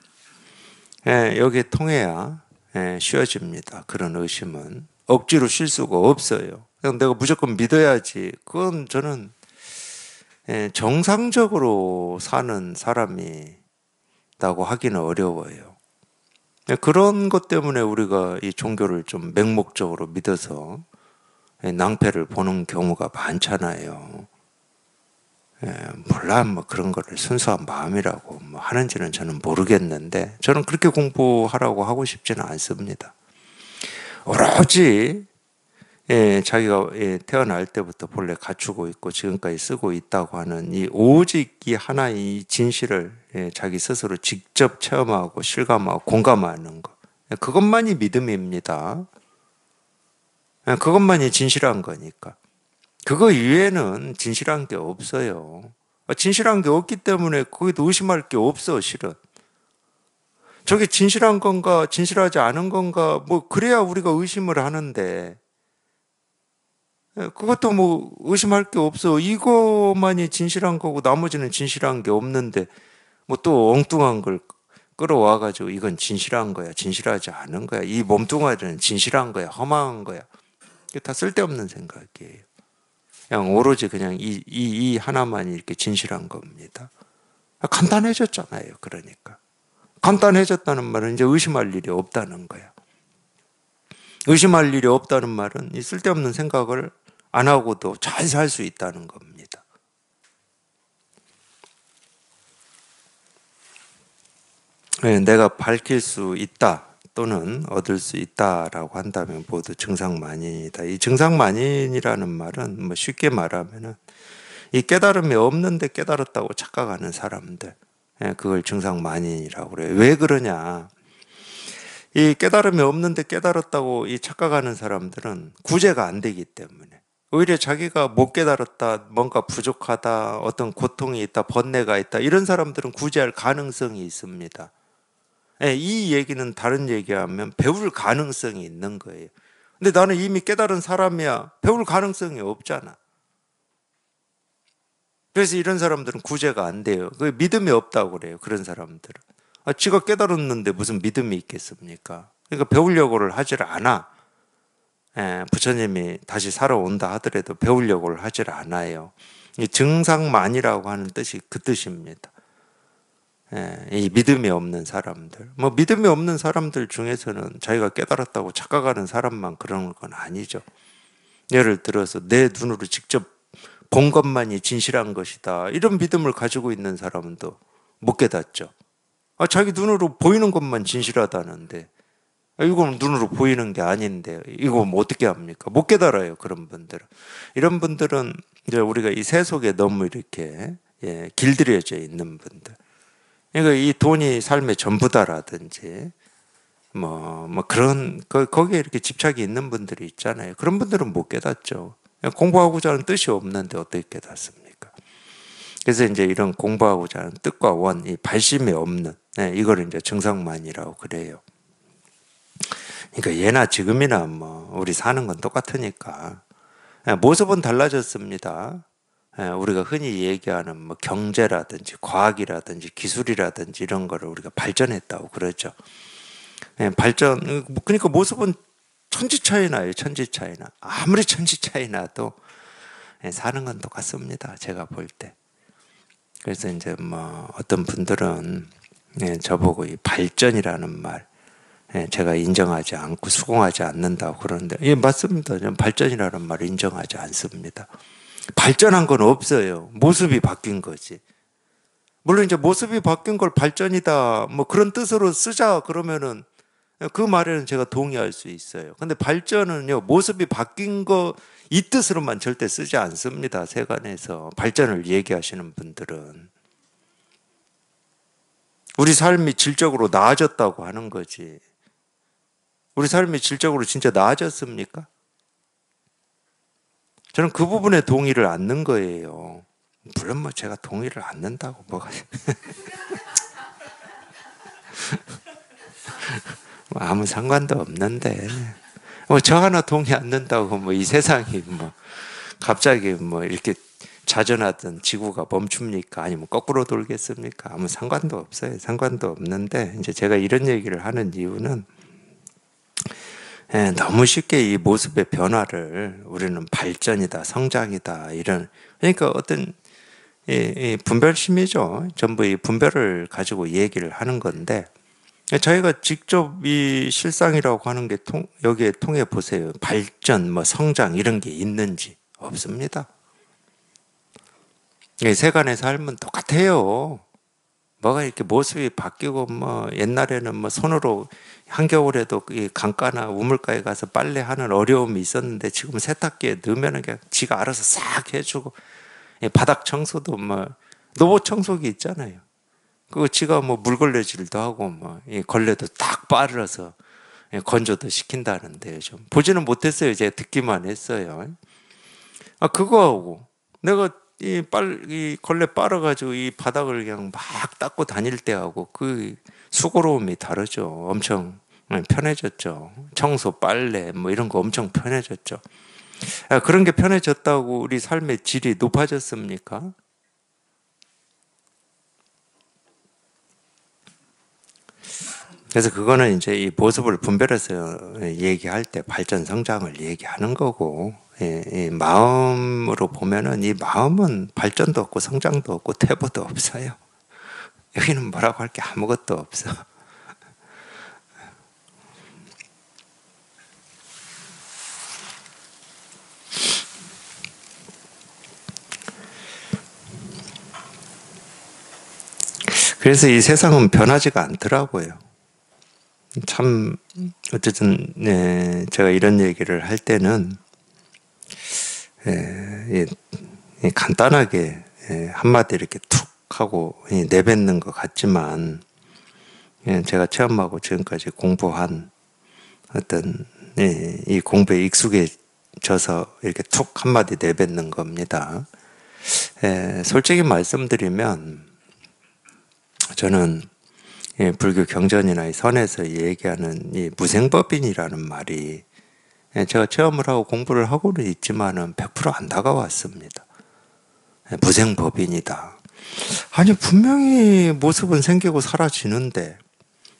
예, 여기 통해야 예, 쉬워집니다. 그런 의심은 억지로 쉴 수가 없어요. 그냥 내가 무조건 믿어야지. 그건 저는 예, 정상적으로 사는 사람이라고 하기는 어려워요. 네, 그런 것 때문에 우리가 이 종교를 좀 맹목적으로 믿어서 낭패를 보는 경우가 많잖아요. 예, 물론 뭐 그런 거를 순수한 마음이라고 뭐 하는지는 저는 모르겠는데 저는 그렇게 공부하라고 하고 싶지는 않습니다. 오로지 예, 자기가 예, 태어날 때부터 본래 갖추고 있고 지금까지 쓰고 있다고 하는 이 오직 이 하나의 진실을 예, 자기 스스로 직접 체험하고 실감하고 공감하는 것. 예, 그것만이 믿음입니다. 예, 그것만이 진실한 거니까. 그거 이외에는 진실한 게 없어요. 진실한 게 없기 때문에 거기도 의심할 게 없어, 실은. 저게 진실한 건가, 진실하지 않은 건가, 뭐, 그래야 우리가 의심을 하는데, 예, 그것도 뭐 의심할 게 없어. 이것만이 진실한 거고 나머지는 진실한 게 없는데 뭐 또 엉뚱한 걸 끌어와 가지고 이건 진실한 거야. 진실하지 않은 거야. 이 몸뚱아리는 진실한 거야. 허망한 거야. 이게 다 쓸데없는 생각이에요. 그냥 오로지 그냥 이, 이, 이 하나만이 이렇게 진실한 겁니다. 간단해졌잖아요. 그러니까. 간단해졌다는 말은 이제 의심할 일이 없다는 거야. 의심할 일이 없다는 말은 이 쓸데없는 생각을 안 하고도 잘 살 수 있다는 겁니다. 네, 내가 밝힐 수 있다 또는 얻을 수 있다라고 한다면 모두 증상만인이다. 이 증상만인이라는 말은 뭐 쉽게 말하면은 이 깨달음이 없는데 깨달았다고 착각하는 사람들, 예, 그걸 증상만인이라고 그래요. 왜 그러냐? 이 깨달음이 없는데 깨달았다고 이 착각하는 사람들은 구제가 안 되기 때문에 오히려 자기가 못 깨달았다, 뭔가 부족하다, 어떤 고통이 있다, 번뇌가 있다 이런 사람들은 구제할 가능성이 있습니다. 예, 이 얘기는 다른 얘기하면 배울 가능성이 있는 거예요. 근데 나는 이미 깨달은 사람이야. 배울 가능성이 없잖아. 그래서 이런 사람들은 구제가 안 돼요. 그 믿음이 없다고 그래요. 그런 사람들은. 아, 지가 깨달았는데 무슨 믿음이 있겠습니까? 그러니까 배우려고를 하질 않아. 예, 부처님이 다시 살아온다 하더라도 배우려고를 하질 않아요. 증상만이라고 하는 뜻이 그 뜻입니다. 예, 이 믿음이 없는 사람들. 뭐 믿음이 없는 사람들 중에서는 자기가 깨달았다고 착각하는 사람만 그런 건 아니죠. 예를 들어서 내 눈으로 직접 본 것만이 진실한 것이다. 이런 믿음을 가지고 있는 사람은 또못 깨닫죠. 아, 자기 눈으로 보이는 것만 진실하다는데 아, 이건 눈으로 보이는 게 아닌데 이거 뭐 어떻게 합니까? 못 깨달아요 그런 분들은 이런 분들은 이제 우리가 이 세속에 너무 이렇게 예, 길들여져 있는 분들 그러니까 이 돈이 삶의 전부다라든지 뭐, 뭐 그런, 거, 기에 이렇게 집착이 있는 분들이 있잖아요. 그런 분들은 못 깨닫죠. 공부하고자 하는 뜻이 없는데 어떻게 깨닫습니까? 그래서 이제 이런 공부하고자 하는 뜻과 원, 이 발심이 없는, 네, 이걸 이제 정상만이라고 그래요. 그러니까 예나 지금이나 뭐, 우리 사는 건 똑같으니까. 네, 모습은 달라졌습니다. 네, 우리가 흔히 얘기하는 뭐 경제라든지 과학이라든지 기술이라든지 이런 거를 우리가 발전했다고 그러죠. 예, 발전 그러니까 모습은 천지 차이 나요. 천지 차이 나. 아무리 천지 차이 나도 예, 사는 건 똑같습니다. 제가 볼 때. 그래서 이제 뭐 어떤 분들은 예, 저보고 이 발전이라는 말 제가 인정하지 않고 수긍하지 않는다고 그러는데 예 맞습니다. 발전이라는 말을 인정하지 않습니다. 발전한 건 없어요. 모습이 바뀐 거지. 물론 이제 모습이 바뀐 걸 발전이다 뭐 그런 뜻으로 쓰자 그러면은 그 말에는 제가 동의할 수 있어요. 근데 발전은요, 모습이 바뀐 거, 이 뜻으로만 절대 쓰지 않습니다. 세간에서. 발전을 얘기하시는 분들은. 우리 삶이 질적으로 나아졌다고 하는 거지. 우리 삶이 질적으로 진짜 나아졌습니까? 저는 그 부분에 동의를 않는 거예요. 물론 뭐 제가 동의를 않는다고 뭐가. [laughs] 뭐 아무 상관도 없는데 뭐 저 하나 동의 안 된다고 뭐 이 세상이 뭐 갑자기 뭐 이렇게 자전하던 지구가 멈춥니까? 아니면 거꾸로 돌겠습니까? 아무 상관도 없어요. 상관도 없는데 이제 제가 이런 얘기를 하는 이유는 예, 너무 쉽게 이 모습의 변화를 우리는 발전이다, 성장이다 이런 그러니까 어떤 이, 이 분별심이죠. 전부 이 분별을 가지고 얘기를 하는 건데 저희가 직접 이 실상이라고 하는 게 통, 여기에 통해 보세요. 발전, 뭐 성장 이런 게 있는지 없습니다. 세간의 삶은 똑같아요. 뭐가 이렇게 모습이 바뀌고 뭐 옛날에는 뭐 손으로 한겨울에도 이 강가나 우물가에 가서 빨래하는 어려움이 있었는데 지금 세탁기에 넣으면 그냥 지가 알아서 싹 해주고 바닥 청소도 뭐 로봇 청소기 있잖아요. 그 지가 뭐 물걸레질도 하고 뭐 걸레도 딱 빨아서 건조도 시킨다는데 좀 보지는 못했어요. 제가 듣기만 했어요. 아 그거 하고 내가 이 빨 이 걸레 빨아가지고 이 바닥을 그냥 막 닦고 다닐 때 하고 그 수고로움이 다르죠. 엄청 편해졌죠. 청소, 빨래 뭐 이런 거 엄청 편해졌죠. 아, 그런 게 편해졌다고 우리 삶의 질이 높아졌습니까? 그래서 그거는 이제 이 모습을 분별해서 얘기할 때 발전 성장을 얘기하는 거고 예, 마음으로 보면은 이 마음은 발전도 없고 성장도 없고 태보도 없어요. 여기는 뭐라고 할 게 아무것도 없어. 그래서 이 세상은 변하지가 않더라고요. 참 어쨌든 네, 제가 이런 얘기를 할 때는 예, 예, 간단하게 예, 한마디 이렇게 툭 하고 내뱉는 것 같지만 예, 제가 체험하고 지금까지 공부한 어떤 예, 이 공부에 익숙해져서 이렇게 툭 한마디 내뱉는 겁니다. 예, 솔직히 말씀드리면 저는 예, 불교 경전이나 이 선에서 얘기하는 이 무생법인이라는 말이 예, 제가 체험을 하고 공부를 하고는 있지만은 100%안 다가왔습니다. 예, 무생법인이다. 아니 분명히 모습은 생기고 사라지는데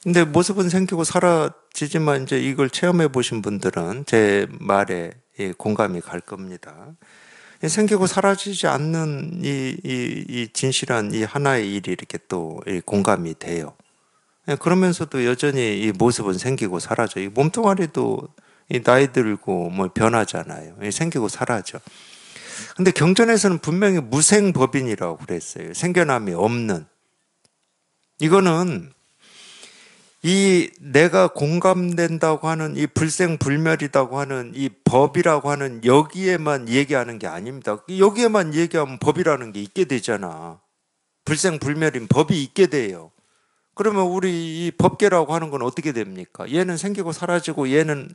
근데 모습은 생기고 사라지지만 이제 이걸 체험해 보신 분들은 제 말에 공감이 갈 겁니다. 생기고 사라지지 않는 이, 이, 이 진실한 이 하나의 일이 이렇게 또 공감이 돼요. 예, 그러면서도 여전히 이 모습은 생기고 사라져. 이 몸뚱아리도 이 나이 들고 뭐 변하잖아요. 생기고 사라져. 근데 경전에서는 분명히 무생법인이라고 그랬어요. 생겨남이 없는. 이거는 이 내가 공감된다고 하는 이 불생불멸이라고 하는 이 법이라고 하는 여기에만 얘기하는 게 아닙니다. 여기에만 얘기하면 법이라는 게 있게 되잖아. 불생불멸인 법이 있게 돼요. 그러면 우리 이 법계라고 하는 건 어떻게 됩니까? 얘는 생기고 사라지고 얘는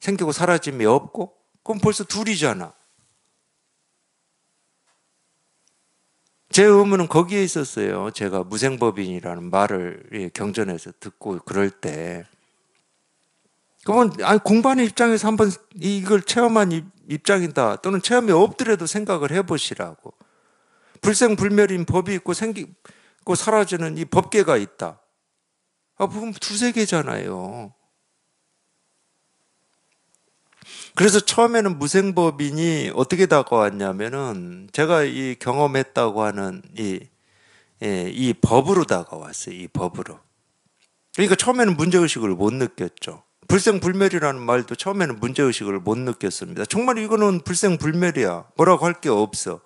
생기고 사라짐이 없고 그럼 벌써 둘이잖아. 제 의문은 거기에 있었어요. 제가 무생법인이라는 말을 경전에서 듣고 그럴 때. 그러면 아니, 공부하는 입장에서 한번 이걸 체험한 입장이다. 또는 체험이 없더라도 생각을 해보시라고. 불생불멸인 법이 있고 생기고 사라지는 이 법계가 있다. 아, 보면 두세 개잖아요. 그래서 처음에는 무생법인이 어떻게 다가왔냐면은 제가 이 경험했다고 하는 이, 예, 이 법으로 다가왔어요. 이 법으로. 그러니까 처음에는 문제의식을 못 느꼈죠. 불생불멸이라는 말도 처음에는 문제의식을 못 느꼈습니다. 정말 이거는 불생불멸이야. 뭐라고 할 게 없어.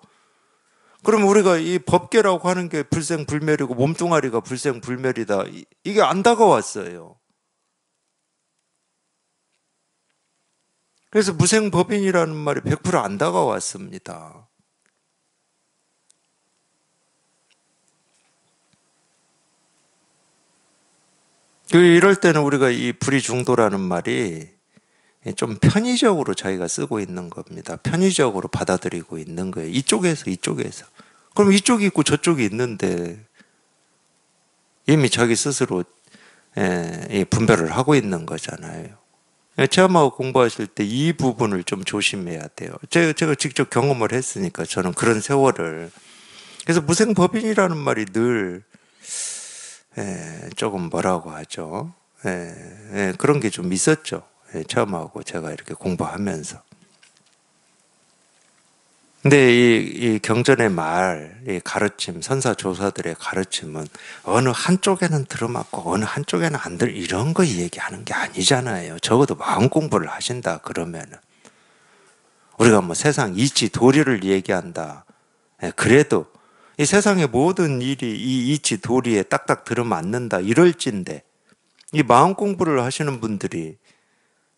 그럼 우리가 이 법계라고 하는 게 불생불멸이고 몸뚱아리가 불생불멸이다. 이게 안 다가왔어요. 그래서 무생법인이라는 말이 100%안 다가왔습니다. 그 이럴 때는 우리가 이 불이중도라는 말이 좀 편의적으로 자기가 쓰고 있는 겁니다. 편의적으로 받아들이고 있는 거예요. 이쪽에서 이쪽에서. 그럼 이쪽이 있고 저쪽이 있는데 이미 자기 스스로 예, 분별을 하고 있는 거잖아요. 체험하고 공부하실 때 이 부분을 좀 조심해야 돼요. 제가, 제가 직접 경험을 했으니까 저는 그런 세월을. 그래서 무생법인이라는 말이 늘, 에, 조금 뭐라고 하죠. 에, 에, 그런 게 좀 있었죠. 체험하고 제가 이렇게 공부하면서. 근데 이, 이 경전의 말, 이 가르침, 선사 조사들의 가르침은 어느 한쪽에는 들어맞고 어느 한쪽에는 안 들, 이런 거 얘기하는 게 아니잖아요. 적어도 마음 공부를 하신다, 그러면은. 우리가 뭐 세상 이치 도리를 얘기한다. 예, 그래도 이 세상의 모든 일이 이 이치 도리에 딱딱 들어맞는다, 이럴진데, 이 마음 공부를 하시는 분들이,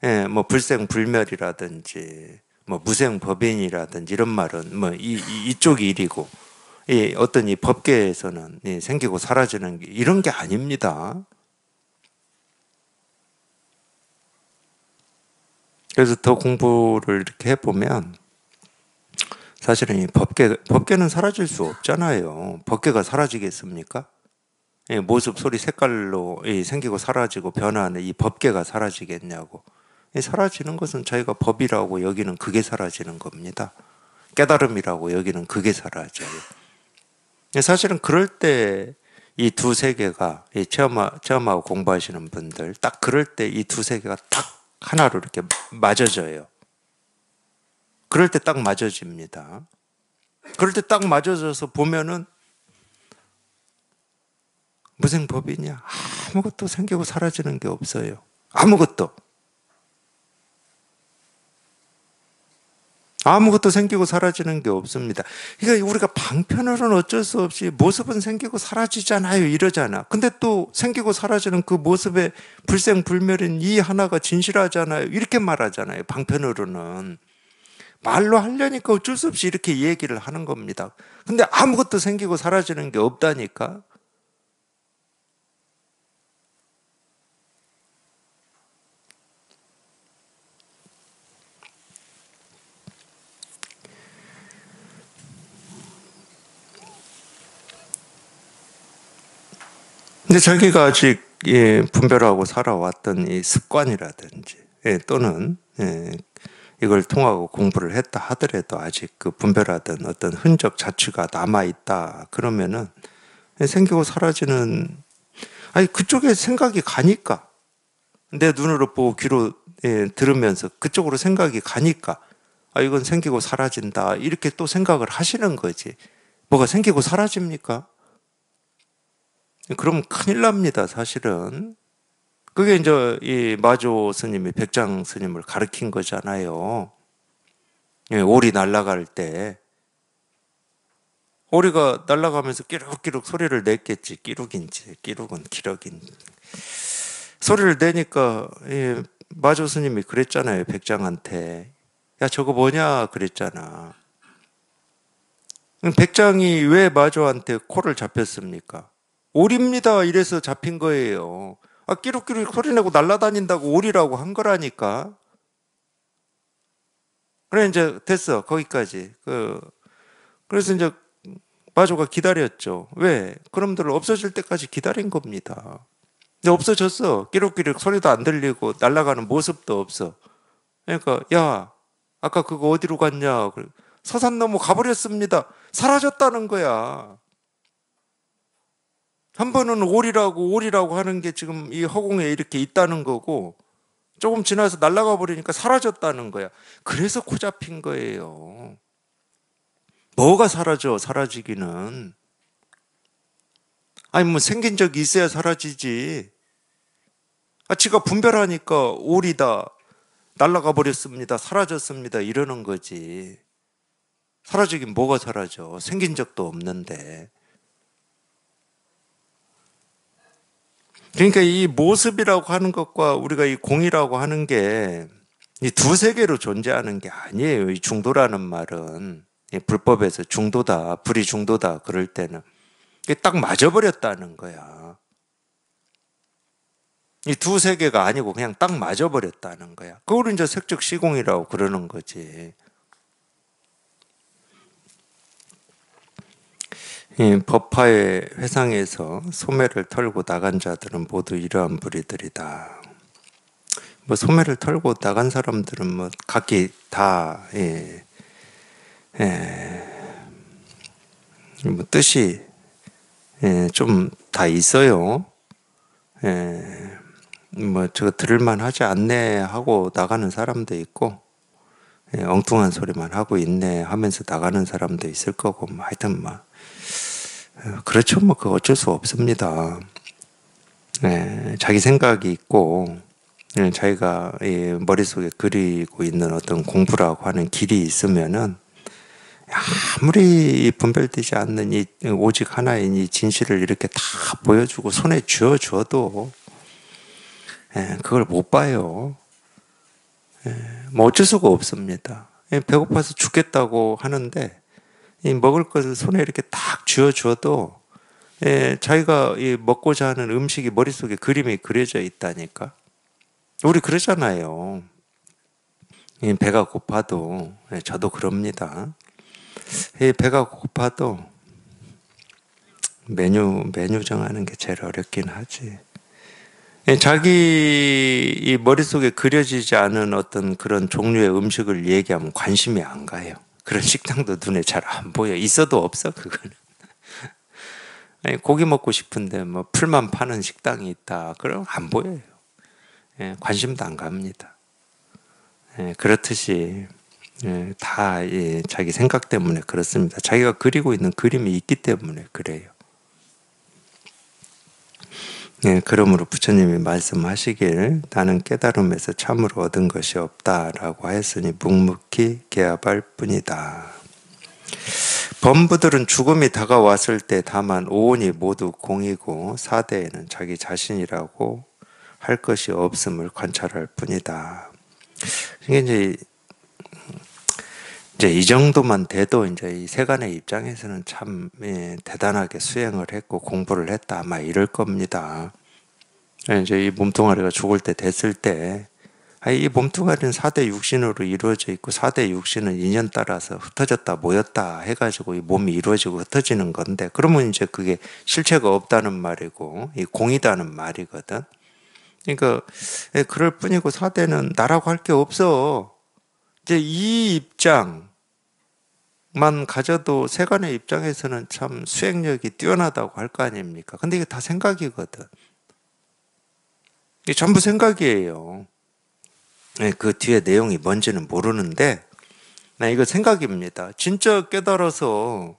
예, 뭐 불생 불멸이라든지, 뭐 무생 법인이라든지 이런 말은 뭐 이, 이쪽 일이고 이 어떤 이 법계에서는 이 생기고 사라지는 게 이런 게 아닙니다. 그래서 더 공부를 이렇게 해보면 사실은 이 법계, 법계는 사라질 수 없잖아요. 법계가 사라지겠습니까? 예, 모습, 소리, 색깔로 생기고 사라지고 변화하는 이 법계가 사라지겠냐고. 사라지는 것은 저희가 법이라고 여기는 그게 사라지는 겁니다. 깨달음이라고 여기는 그게 사라져요. 사실은 그럴 때 이 두 세계가 이 체험하, 체험하고 공부하시는 분들 딱 그럴 때 이 두 세계가 딱 하나로 이렇게 맞아져요. 그럴 때 딱 맞아집니다. 그럴 때 딱 맞아져서 보면은 무슨 법이냐? 아무것도 생기고 사라지는 게 없어요. 아무것도. 아무것도 생기고 사라지는 게 없습니다. 그러니까 우리가 방편으로는 어쩔 수 없이 모습은 생기고 사라지잖아요. 이러잖아. 근데 또 생기고 사라지는 그 모습의 불생불멸인 이 하나가 진실하잖아요. 이렇게 말하잖아요. 방편으로는. 말로 하려니까 어쩔 수 없이 이렇게 얘기를 하는 겁니다. 근데 아무것도 생기고 사라지는 게 없다니까. 근데 자기가 아직 예, 분별하고 살아왔던 이 습관이라든지 예, 또는 예, 이걸 통하고 공부를 했다 하더라도 아직 그 분별하던 어떤 흔적 자취가 남아 있다 그러면은 생기고 사라지는 아니 그쪽에 생각이 가니까. 내 눈으로 보고 귀로 예, 들으면서 그쪽으로 생각이 가니까 아 이건 생기고 사라진다. 이렇게 또 생각을 하시는 거지. 뭐가 생기고 사라집니까? 그럼 큰일 납니다, 사실은. 그게 이제 이 마조 스님이 백장 스님을 가르친 거잖아요. 예, 오리 날아갈 때 오리가 날아가면서 끼룩끼룩 소리를 냈겠지. 끼룩인지 끼룩은 기럭인 소리를 내니까 예, 마조 스님이 그랬잖아요. 백장한테 야 저거 뭐냐 그랬잖아. 백장이 왜 마조한테 코를 잡혔습니까? 오리입니다. 이래서 잡힌 거예요. 아, 끼룩끼룩 소리 내고 날아다닌다고 오리라고 한 거라니까. 그래, 이제 됐어. 거기까지. 그, 그래서 이제 마조가 기다렸죠. 왜? 그럼들 없어질 때까지 기다린 겁니다. 근데 없어졌어. 끼룩끼룩 소리도 안 들리고 날아가는 모습도 없어. 그러니까, 야, 아까 그거 어디로 갔냐? 서산 넘어 가버렸습니다. 사라졌다는 거야. 한 번은 오리라고 오리라고 하는 게 지금 이 허공에 이렇게 있다는 거고 조금 지나서 날아가 버리니까 사라졌다는 거야. 그래서 코 잡힌 거예요. 뭐가 사라져? 사라지기는. 아니 뭐 생긴 적이 있어야 사라지지. 아, 지가 분별하니까 오리다. 날아가 버렸습니다. 사라졌습니다. 이러는 거지. 사라지긴 뭐가 사라져? 생긴 적도 없는데. 그러니까 이 모습이라고 하는 것과 우리가 이 공이라고 하는 게 이 두 세계로 존재하는 게 아니에요. 이 중도라는 말은 불법에서 중도다, 불이 중도다 그럴 때는 딱 맞아버렸다는 거야. 이 두 세계가 아니고 그냥 딱 맞아버렸다는 거야. 그걸 이제 색적 시공이라고 그러는 거지. 법화의 회상에서 소매를 털고 나간 자들은 모두 이러한 무리들이다. 뭐 소매를 털고 나간 사람들은 뭐 각기 다 예, 예, 뭐 뜻이 예, 좀 다 있어요. 예, 뭐 저거 들을만 하지 않네 하고 나가는 사람도 있고 예, 엉뚱한 소리만 하고 있네 하면서 나가는 사람도 있을 거고 뭐 하여튼 뭐 그렇죠. 뭐, 그 어쩔 수 없습니다. 네, 자기 생각이 있고, 네, 자기가 머릿속에 그리고 있는 어떤 공부라고 하는 길이 있으면은, 아무리 분별되지 않는 이 오직 하나인 이 진실을 이렇게 다 보여주고 손에 쥐어 줘도, 네, 그걸 못 봐요. 네, 뭐 어쩔 수가 없습니다. 배고파서 죽겠다고 하는데, 이 먹을 것을 손에 이렇게 딱 쥐어 주어도 예, 자기가 이 먹고자 하는 음식이 머릿속에 그림이 그려져 있다니까. 우리 그러잖아요. 이 배가 고파도 예, 저도 그럽니다. 이 배가 고파도 메뉴 메뉴 정하는 게 제일 어렵긴 하지. 예, 자기 이 머릿속에 그려지지 않은 어떤 그런 종류의 음식을 얘기하면 관심이 안 가요. 그런 식당도 눈에 잘 안 보여. 있어도 없어, 그거는. 아니, 고기 먹고 싶은데 뭐 풀만 파는 식당이 있다. 그럼 안 보여요. 예, 관심도 안 갑니다. 예, 그렇듯이 예, 다 예, 자기 생각 때문에 그렇습니다. 자기가 그리고 있는 그림이 있기 때문에 그래요. 예, 그러므로 부처님이 말씀하시길 나는 깨달음에서 참으로 얻은 것이 없다라고 하였으니 묵묵히 개합할 뿐이다. 범부들은 죽음이 다가왔을 때 다만 오온이 모두 공이고 사대에는 자기 자신이라고 할 것이 없음을 관찰할 뿐이다. 이게 이제 이제 이 정도만 돼도 이제 이 세간의 입장에서는 참 예, 대단하게 수행을 했고 공부를 했다 아마 이럴 겁니다. 예, 이제 이 몸뚱아리가 죽을 때 됐을 때, 이 몸뚱아리는 4대 육신으로 이루어져 있고 4대 육신은 인연 따라서 흩어졌다 모였다 해가지고 이 몸이 이루어지고 흩어지는 건데, 그러면 이제 그게 실체가 없다는 말이고, 이 공이다는 말이거든. 그러니까, 예, 그럴 뿐이고 4대는 나라고 할 게 없어. 이제 이 입장, 만 가져도 세간의 입장에서는 참 수행력이 뛰어나다고 할 거 아닙니까? 근데 이게 다 생각이거든. 이게 전부 생각이에요. 네, 그 뒤에 내용이 뭔지는 모르는데, 네, 이거 생각입니다. 진짜 깨달아서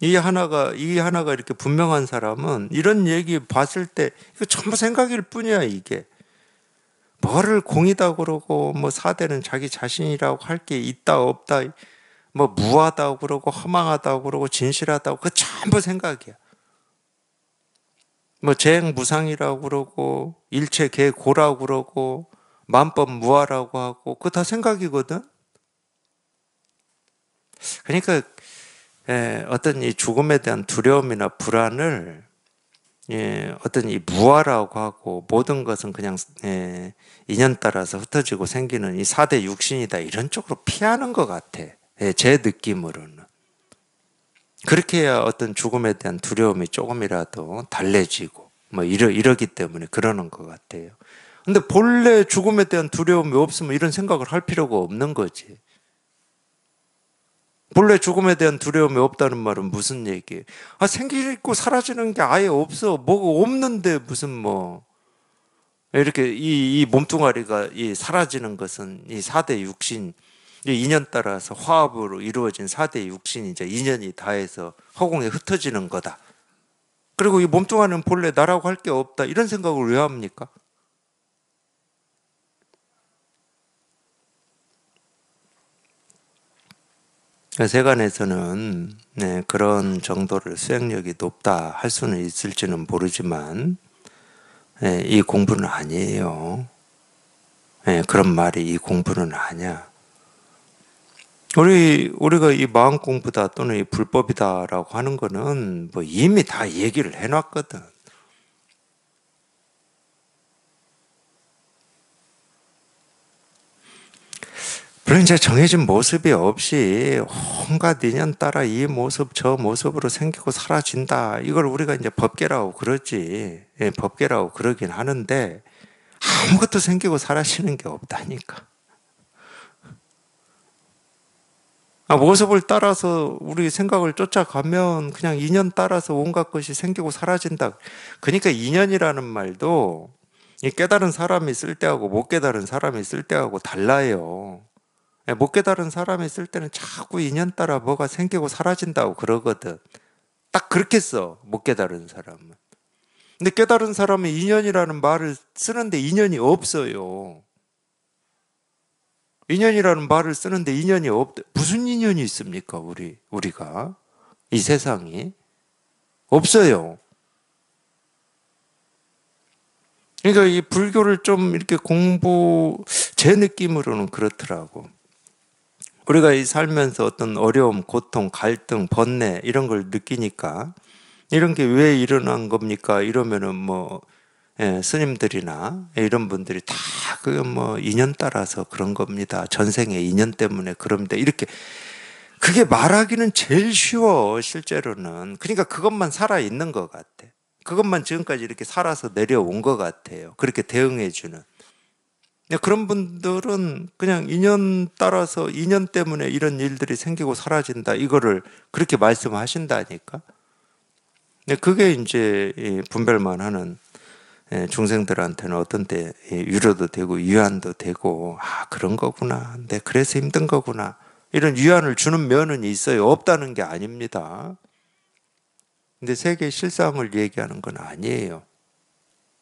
이 하나가, 이 하나가 이렇게 분명한 사람은 이런 얘기 봤을 때, 이거 전부 생각일 뿐이야, 이게. 뭐를 공이다 그러고 뭐 사대는 자기 자신이라고 할 게 있다 없다 뭐 무하다고 그러고 허망하다고 그러고 진실하다고 그 전부 생각이야. 뭐 재행 무상이라고 그러고 일체 개고라고 그러고 만법 무하라고 하고 그거 다 생각이거든. 그러니까 예, 어떤 이 죽음에 대한 두려움이나 불안을 예, 어떤 이 무아라고 하고 모든 것은 그냥 예, 인연 따라서 흩어지고 생기는 이 4대 육신이다 이런 쪽으로 피하는 것 같아. 예, 제 느낌으로는. 그렇게 해야 어떤 죽음에 대한 두려움이 조금이라도 달래지고 뭐 이러, 이러기 때문에 그러는 것 같아요. 근데 본래 죽음에 대한 두려움이 없으면 이런 생각을 할 필요가 없는 거지. 본래 죽음에 대한 두려움이 없다는 말은 무슨 얘기예요? 아, 생기고 사라지는 게 아예 없어. 뭐가 없는데 무슨 뭐. 이렇게 이, 이 몸뚱아리가 이 사라지는 것은 이 4대 육신, 인연 따라서 화합으로 이루어진 4대 육신이 이제 인연이 다해서 허공에 흩어지는 거다. 그리고 이 몸뚱아리는 본래 나라고 할 게 없다. 이런 생각을 왜 합니까? 세간에서는 네, 그런 정도를 수행력이 높다 할 수는 있을지는 모르지만 네, 이 공부는 아니에요. 네, 그런 말이 이 공부는 아니야. 우리 우리가 이 마음 공부다 또는 이 불법이다라고 하는 거는 뭐 이미 다 얘기를 해놨거든. 그런 이제 정해진 모습이 없이 온갖 인연 따라 이 모습 저 모습으로 생기고 사라진다. 이걸 우리가 이제 법계라고 그러지. 예, 법계라고 그러긴 하는데 아무것도 생기고 사라지는 게 없다니까. 아, 모습을 따라서 우리 생각을 쫓아가면 그냥 인연 따라서 온갖 것이 생기고 사라진다. 그러니까 인연이라는 말도 깨달은 사람이 쓸 때하고 못 깨달은 사람이 쓸 때하고 달라요. 예, 못 깨달은 사람이 있을 때는 자꾸 인연 따라 뭐가 생기고 사라진다고 그러거든. 딱 그렇게 써, 못 깨달은 사람은. 근데 깨달은 사람은 인연이라는 말을 쓰는데 인연이 없어요. 인연이라는 말을 쓰는데 인연이 없, 무슨 인연이 있습니까, 우리, 우리가? 이 세상이? 없어요. 그러니까 이 불교를 좀 이렇게 공부, 제 느낌으로는 그렇더라고. 우리가 이 살면서 어떤 어려움, 고통, 갈등, 번뇌 이런 걸 느끼니까 이런 게 왜 일어난 겁니까? 이러면은 뭐 예, 스님들이나 이런 분들이 다 그 뭐 인연 따라서 그런 겁니다. 전생의 인연 때문에 그럽니다. 이렇게 그게 말하기는 제일 쉬워 실제로는. 그러니까 그것만 살아 있는 것 같아. 그것만 지금까지 이렇게 살아서 내려온 것 같아요. 그렇게 대응해 주는. 네, 그런 분들은 그냥 인연 따라서 인연 때문에 이런 일들이 생기고 사라진다 이거를 그렇게 말씀하신다니까. 네, 그게 이제 분별만 하는 예, 중생들한테는 어떤 때 위로도 되고 위안도 되고 아 그런 거구나. 네, 그래서 힘든 거구나. 이런 위안을 주는 면은 있어요. 없다는 게 아닙니다. 근데 세계 실상을 얘기하는 건 아니에요.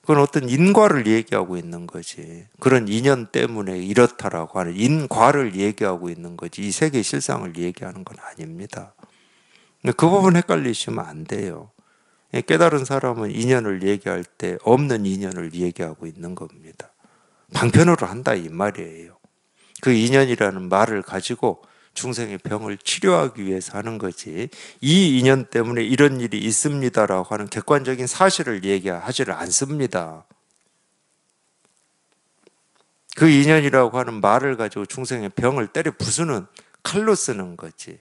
그건 어떤 인과를 얘기하고 있는 거지. 그런 인연 때문에 이렇다라고 하는 인과를 얘기하고 있는 거지. 이 세계 실상을 얘기하는 건 아닙니다. 근데 그 부분 헷갈리시면 안 돼요. 예, 깨달은 사람은 인연을 얘기할 때 없는 인연을 얘기하고 있는 겁니다. 방편으로 한다 이 말이에요. 그 인연이라는 말을 가지고 중생의 병을 치료하기 위해서 하는 거지. 이 인연 때문에 이런 일이 있습니다라고 하는 객관적인 사실을 얘기하지를 않습니다. 그 인연이라고 하는 말을 가지고 중생의 병을 때려 부수는 칼로 쓰는 거지.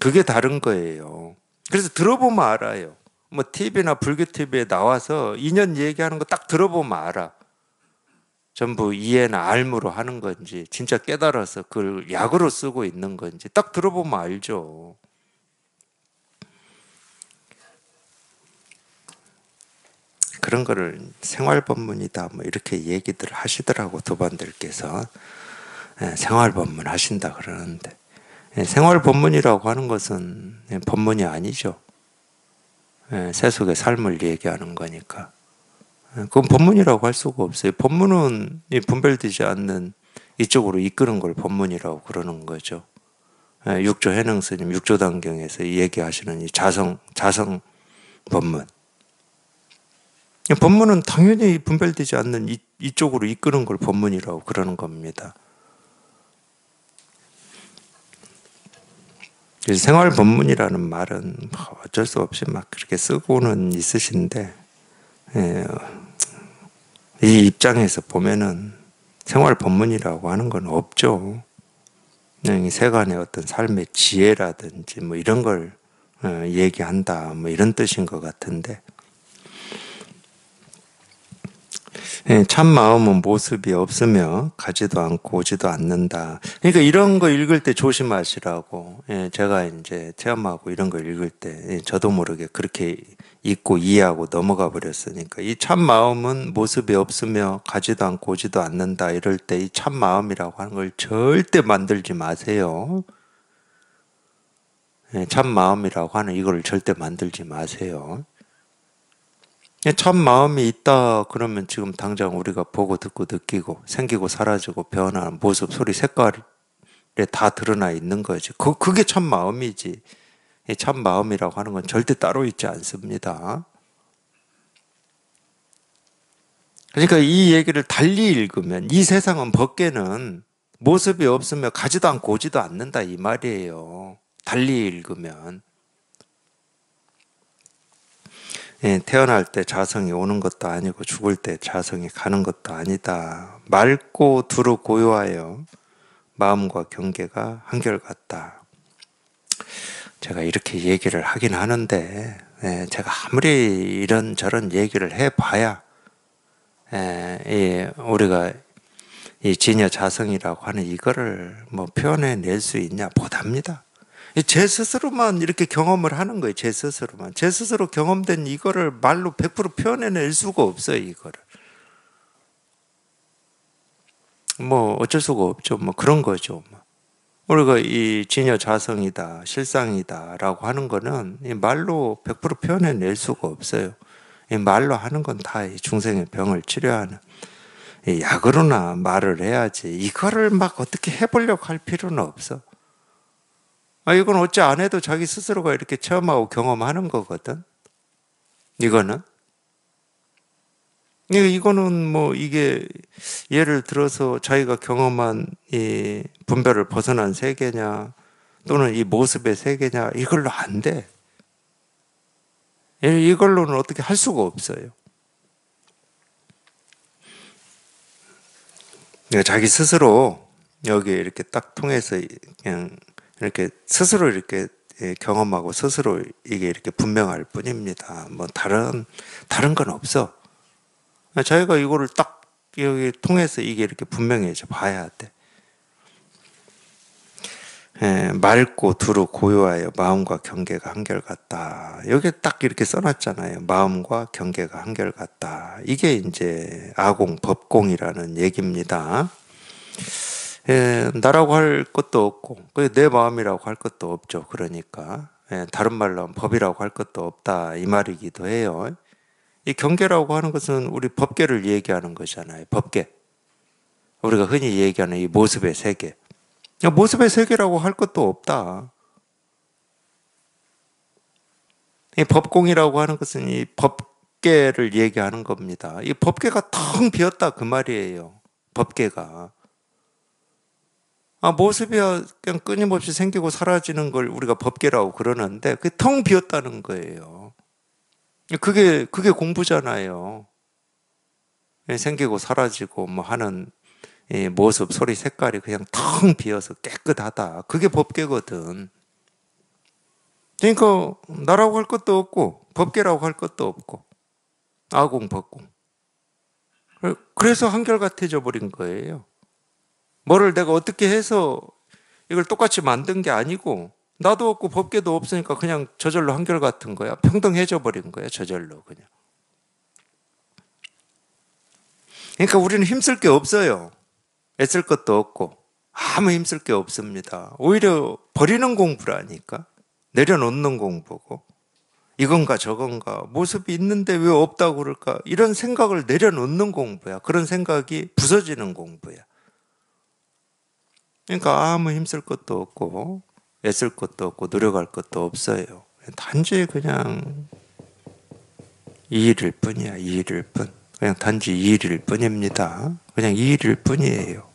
그게 다른 거예요. 그래서 들어보면 알아요. 뭐 TV나 불교 TV에 나와서 인연 얘기하는 거 딱 들어보면 알아. 전부 이해나 알무로 하는 건지 진짜 깨달아서 그걸 약으로 쓰고 있는 건지 딱 들어보면 알죠. 그런 거를 생활 법문이다 뭐 이렇게 얘기들 하시더라고 도반들께서 예, 생활 법문 하신다 그러는데 예, 생활 법문이라고 하는 것은 예, 법문이 아니죠. 세속의 삶을 얘기하는 거니까 그건 법문이라고 할 수가 없어요. 법문은 분별되지 않는 이쪽으로 이끄는 걸 법문이라고 그러는 거죠. 예, 육조 해능 스님 육조 단경에서 얘기하시는 이 자성 자성 법문. 법문은 당연히 분별되지 않는 이, 이쪽으로 이끄는 걸 법문이라고 그러는 겁니다. 생활 법문이라는 말은 뭐 어쩔 수 없이 막 그렇게 쓰고는 있으신데 예, 이 입장에서 보면은 생활 법문이라고 하는 건 없죠. 그냥 세간의 어떤 삶의 지혜라든지 뭐 이런 걸 어, 얘기한다 뭐 이런 뜻인 것 같은데 예, 참 마음은 모습이 없으며 가지도 않고 오지도 않는다. 그러니까 이런 거 읽을 때 조심하시라고. 예, 제가 이제 체험하고 이런 거 읽을 때 예, 저도 모르게 그렇게 읽고 이해하고 넘어가 버렸으니까 이 참 마음은 모습이 없으며 가지도 않고 오지도 않는다. 이럴 때 이 참 마음이라고 하는 걸 절대 만들지 마세요. 참 마음이라고 하는 이걸 절대 만들지 마세요. 참 마음이 있다 그러면 지금 당장 우리가 보고 듣고 느끼고 생기고 사라지고 변하는 모습, 소리, 색깔에 다 드러나 있는 거지. 그, 그게 참 마음이지. 참 마음이라고 하는 건 절대 따로 있지 않습니다. 그러니까 이 얘기를 달리 읽으면 이 세상은 벗개는 모습이 없으며 가지도 않고 오지도 않는다 이 말이에요. 달리 읽으면. 예, 태어날 때 자성이 오는 것도 아니고 죽을 때 자성이 가는 것도 아니다. 맑고 두루 고요하여 마음과 경계가 한결같다. 제가 이렇게 얘기를 하긴 하는데 예, 제가 아무리 이런 저런 얘기를 해봐야 예, 우리가 이 진여 자성이라고 하는 이거를 뭐 표현해낼 수 있냐 못합니다. 제 스스로만 이렇게 경험을 하는 거예요. 제 스스로만. 제 스스로 경험된 이거를 말로 100% 표현해낼 수가 없어요. 이거를. 뭐 어쩔 수가 없죠. 뭐 그런 거죠. 뭐. 우리가 이 진여 자성이다, 실상이다라고 하는 거는 말로 100% 표현해낼 수가 없어요. 말로 하는 건 다 중생의 병을 치료하는 약으로나 말을 해야지. 이거를 막 어떻게 해보려고 할 필요는 없어. 아, 이건 어찌 안 해도 자기 스스로가 이렇게 체험하고 경험하는 거거든. 이거는. 이거는 뭐 이게 예를 들어서 자기가 경험한 이 분별을 벗어난 세계냐 또는 이 모습의 세계냐 이걸로 안 돼. 이걸로는 어떻게 할 수가 없어요. 자기 스스로 여기 이렇게 딱 통해서 그냥 이렇게 스스로 이렇게 예, 경험하고 스스로 이게 이렇게 분명할 뿐입니다. 뭐 다른 다른 건 없어. 자기가 이거를 딱 여기 통해서 이게 이렇게 분명해져 봐야 돼. 예, 맑고 두루 고요하여 마음과 경계가 한결같다. 여기 딱 이렇게 써놨잖아요. 마음과 경계가 한결같다. 이게 이제 아공 법공이라는 얘기입니다. 예, 나라고 할 것도 없고 내 마음이라고 할 것도 없죠. 그러니까 예, 다른 말로 하면 법이라고 할 것도 없다 이 말이기도 해요. 이 경계라고 하는 것은 우리 법계를 얘기하는 거잖아요. 법계. 우리가 흔히 얘기하는 이 모습의 세계. 모습의 세계라고 할 것도 없다. 이 법공이라고 하는 것은 이 법계를 얘기하는 겁니다. 이 법계가 텅 비었다 그 말이에요. 법계가. 아, 모습이 그냥 끊임없이 생기고 사라지는 걸 우리가 법계라고 그러는데 그게 텅 비었다는 거예요. 그게 그게 공부잖아요. 예, 생기고 사라지고 뭐 하는 모습, 소리, 색깔이 그냥 텅 비어서 깨끗하다. 그게 법계거든. 그러니까 나라고 할 것도 없고 법계라고 할 것도 없고 아공 법공. 그래서 한결같아져 버린 거예요. 뭐를 내가 어떻게 해서 이걸 똑같이 만든 게 아니고 나도 없고 법계도 없으니까 그냥 저절로 한결 같은 거야. 평등해져 버린 거야. 저절로 그냥. 그러니까 우리는 힘쓸 게 없어요. 애쓸 것도 없고 아무 힘쓸 게 없습니다. 오히려 버리는 공부라니까. 내려놓는 공부고. 이건가 저건가 모습이 있는데 왜 없다고 그럴까 이런 생각을 내려놓는 공부야. 그런 생각이 부서지는 공부야. 그러니까 아무 힘쓸 것도 없고 애쓸 것도 없고 노력할 것도 없어요. 단지 그냥 이 일일 뿐이야. 이 일일 뿐. 그냥 단지 이 일일 뿐입니다. 그냥 이 일일 뿐이에요.